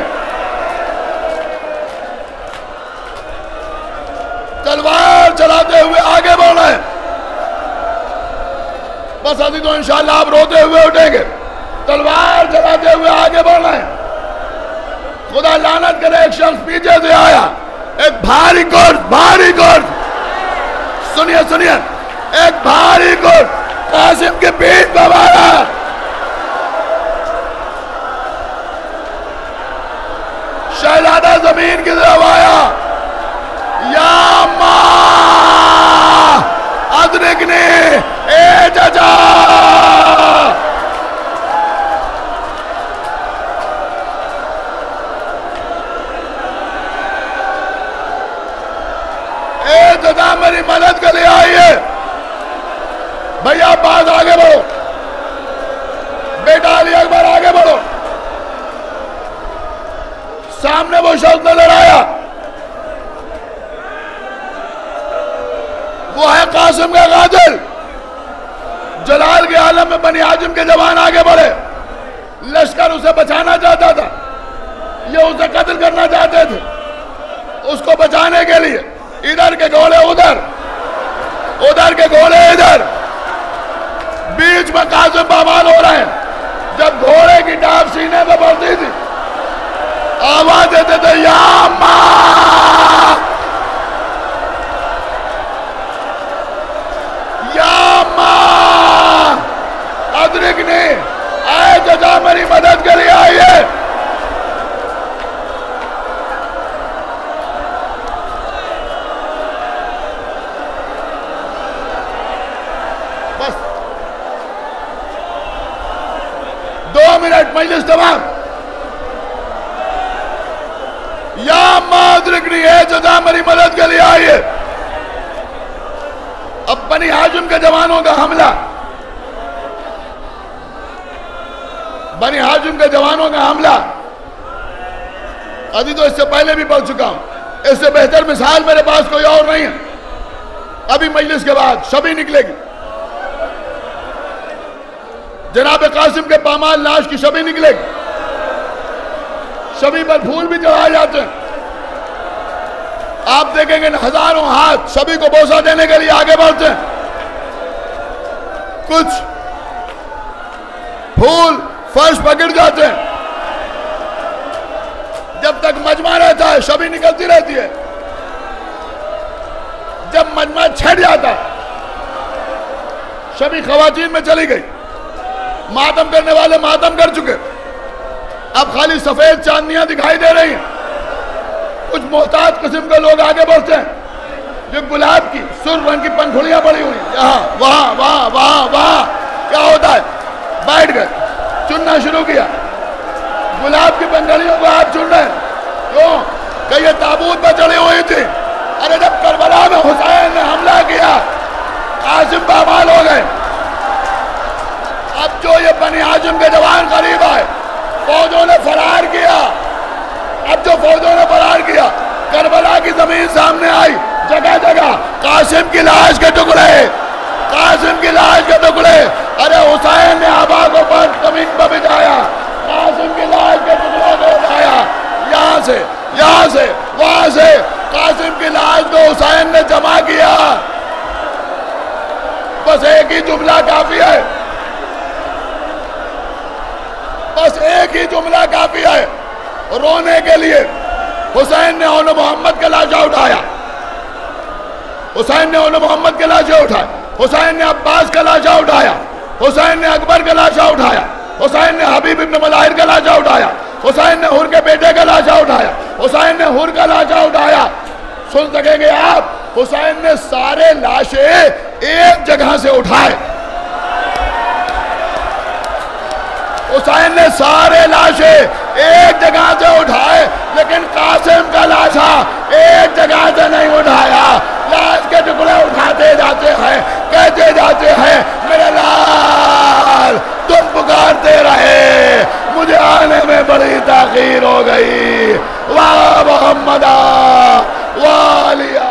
تلوار چلاتے ہوئے آگے بڑھ رہے ہیں۔ بس ابھی تو انشاءاللہ آپ روتے ہوئے اٹھیں گے۔ تلوار چلاتے ہوئے آگے بڑھ رہے ہیں۔ خدا لانت کرے، ایک شخص پیچھے سے آیا۔ ایک بھاری گرد بھاری گرد۔ سنیے سنیے۔ ایک بھاری گرد۔ قاسم کے پیٹ پہ مارا شہزادہ زمین کی طرف آیا۔ یا ماں ادرکنی اے چچا! چچا میری مدد کے لیے آئیے بھیا پاس آگے بڑھو۔ بیٹا علی اکبر آگے بڑھو۔ سامنے وہ شخص نظر آیا۔ وہ ہے قاسم کا قاتل۔ جلال کے عالم میں بنی حاجم کے جوان آگے بڑھے۔ لشکر اسے بچانا چاہتا تھا۔ یہ اسے قتل کرنا چاہتے تھے۔ اس کو بچانے کے لیے۔ ادھر کے گھوڑے ادھر۔ ادھر کے گھوڑے ادھر۔ بیچ میں قاسم بامال ہو رہے ہیں۔ جب گھوڑے کی ڈاپ سینے میں بڑھتی تھی، آواز دیتے تھے، یا ماں۔ یا ماں۔ ادرک نے آئے چچا میری مدد کے لیے آئیے۔ منٹ مجلس تمام یا ہے جزا میری مدد کے لیے آئیے اب بنی حاجم کے جوانوں کا حملہ۔ بنی حاجم کے جوانوں کا حملہ۔ ابھی تو اس سے پہلے بھی پڑھ چکا ہوں۔ اس سے بہتر مثال میرے پاس کوئی اور نہیں ہے۔ ابھی مجلس کے بعد شبی نکلے گی۔ جناب قاسم کے پامال لاش کی شبی نکلے گی۔ شبی پر پھول بھی چڑھائے جاتے ہیں۔ آپ دیکھیں گے ہزاروں ہاتھ سبھی کو بوسا دینے کے لیے آگے بڑھتے ہیں۔ کچھ پھول فرش پکڑ جاتے ہیں۔ جب تک مجمع رہتا ہے شبی نکلتی رہتی ہے۔ جب مجمع چھٹ جاتا شبی خواتین میں چلی گئی۔ ماتم کرنے والے ماتم کر چکے۔ اب خالی سفید چاندیاں دکھائی دے رہی ہیں۔ کچھ محتاط قسم کے لوگ آگے بڑھتے ہیں۔ جو گلاب کی سر رنگ کی پنکھڑیاں پڑی ہوئی یہاں، وہاں وہاں وہاں وہاں۔ کیا ہوتا ہے؟ بیٹھ گئے۔ چننا شروع کیا۔ گلاب کی پنکھڑیوں کو آپ چن رہے ہیں۔ کیوں؟ کہ یہ تابوت پہ چڑی ہوئی تھی۔ ارے جب کربلا میں حسین نے حملہ کیا، قاسم بامال ہو گئے۔ جو یہ بنی عاجم کے جوان قریب آئے، فوجوں نے فرار کیا۔ اب جو فوجوں نے فرار کیا، کربلا کی زمین سامنے آئی، جگہ جگہ، قاسم کی لاش کے ٹکڑے۔ قاسم کی لاش کے ٹکڑے۔ ارے حسین نے آبا کو پر زمین پر بچایا قاسم کی لاش کے ٹکڑوں کو اٹھایا۔ یہاں سے یہاں سے، وہاں سے۔ قاسم کی لاش کو حسین نے جمع کیا۔ بس ایک ہی جملہ کافی ہے۔ بس ایک ہی جملہ کافی ہے۔ رونے کے لیے حسین نے اون محمد کے لاشا اٹھایا۔ حسین نے اون محمد کے لاشا اٹھایا۔ حسین نے عباس کا لاشا اٹھایا۔ حسین نے اکبر کا لاشا اٹھایا۔ حسین نے حبیب ابن مظاہر کا لاشا اٹھایا۔ حسین نے حر کے بیٹے کا لاشا اٹھایا۔ حسین نے حر کا لاشا اٹھایا۔ سن سکیں گے آپ؟ حسین نے سارے لاشیں ایک جگہ سے اٹھائے۔ حسین نے سارے لاشے ایک جگہ سے اٹھائے، لیکن قاسم کا لاشا ایک جگہ سے نہیں اٹھایا۔ لاش کے ٹکڑے اٹھاتے جاتے ہیں، کہتے جاتے ہیں، میرے لال، تم پکارتے رہے۔ مجھے آنے میں بڑی تاخیر ہو گئی۔ واہ محمدہ، واہ علیہ۔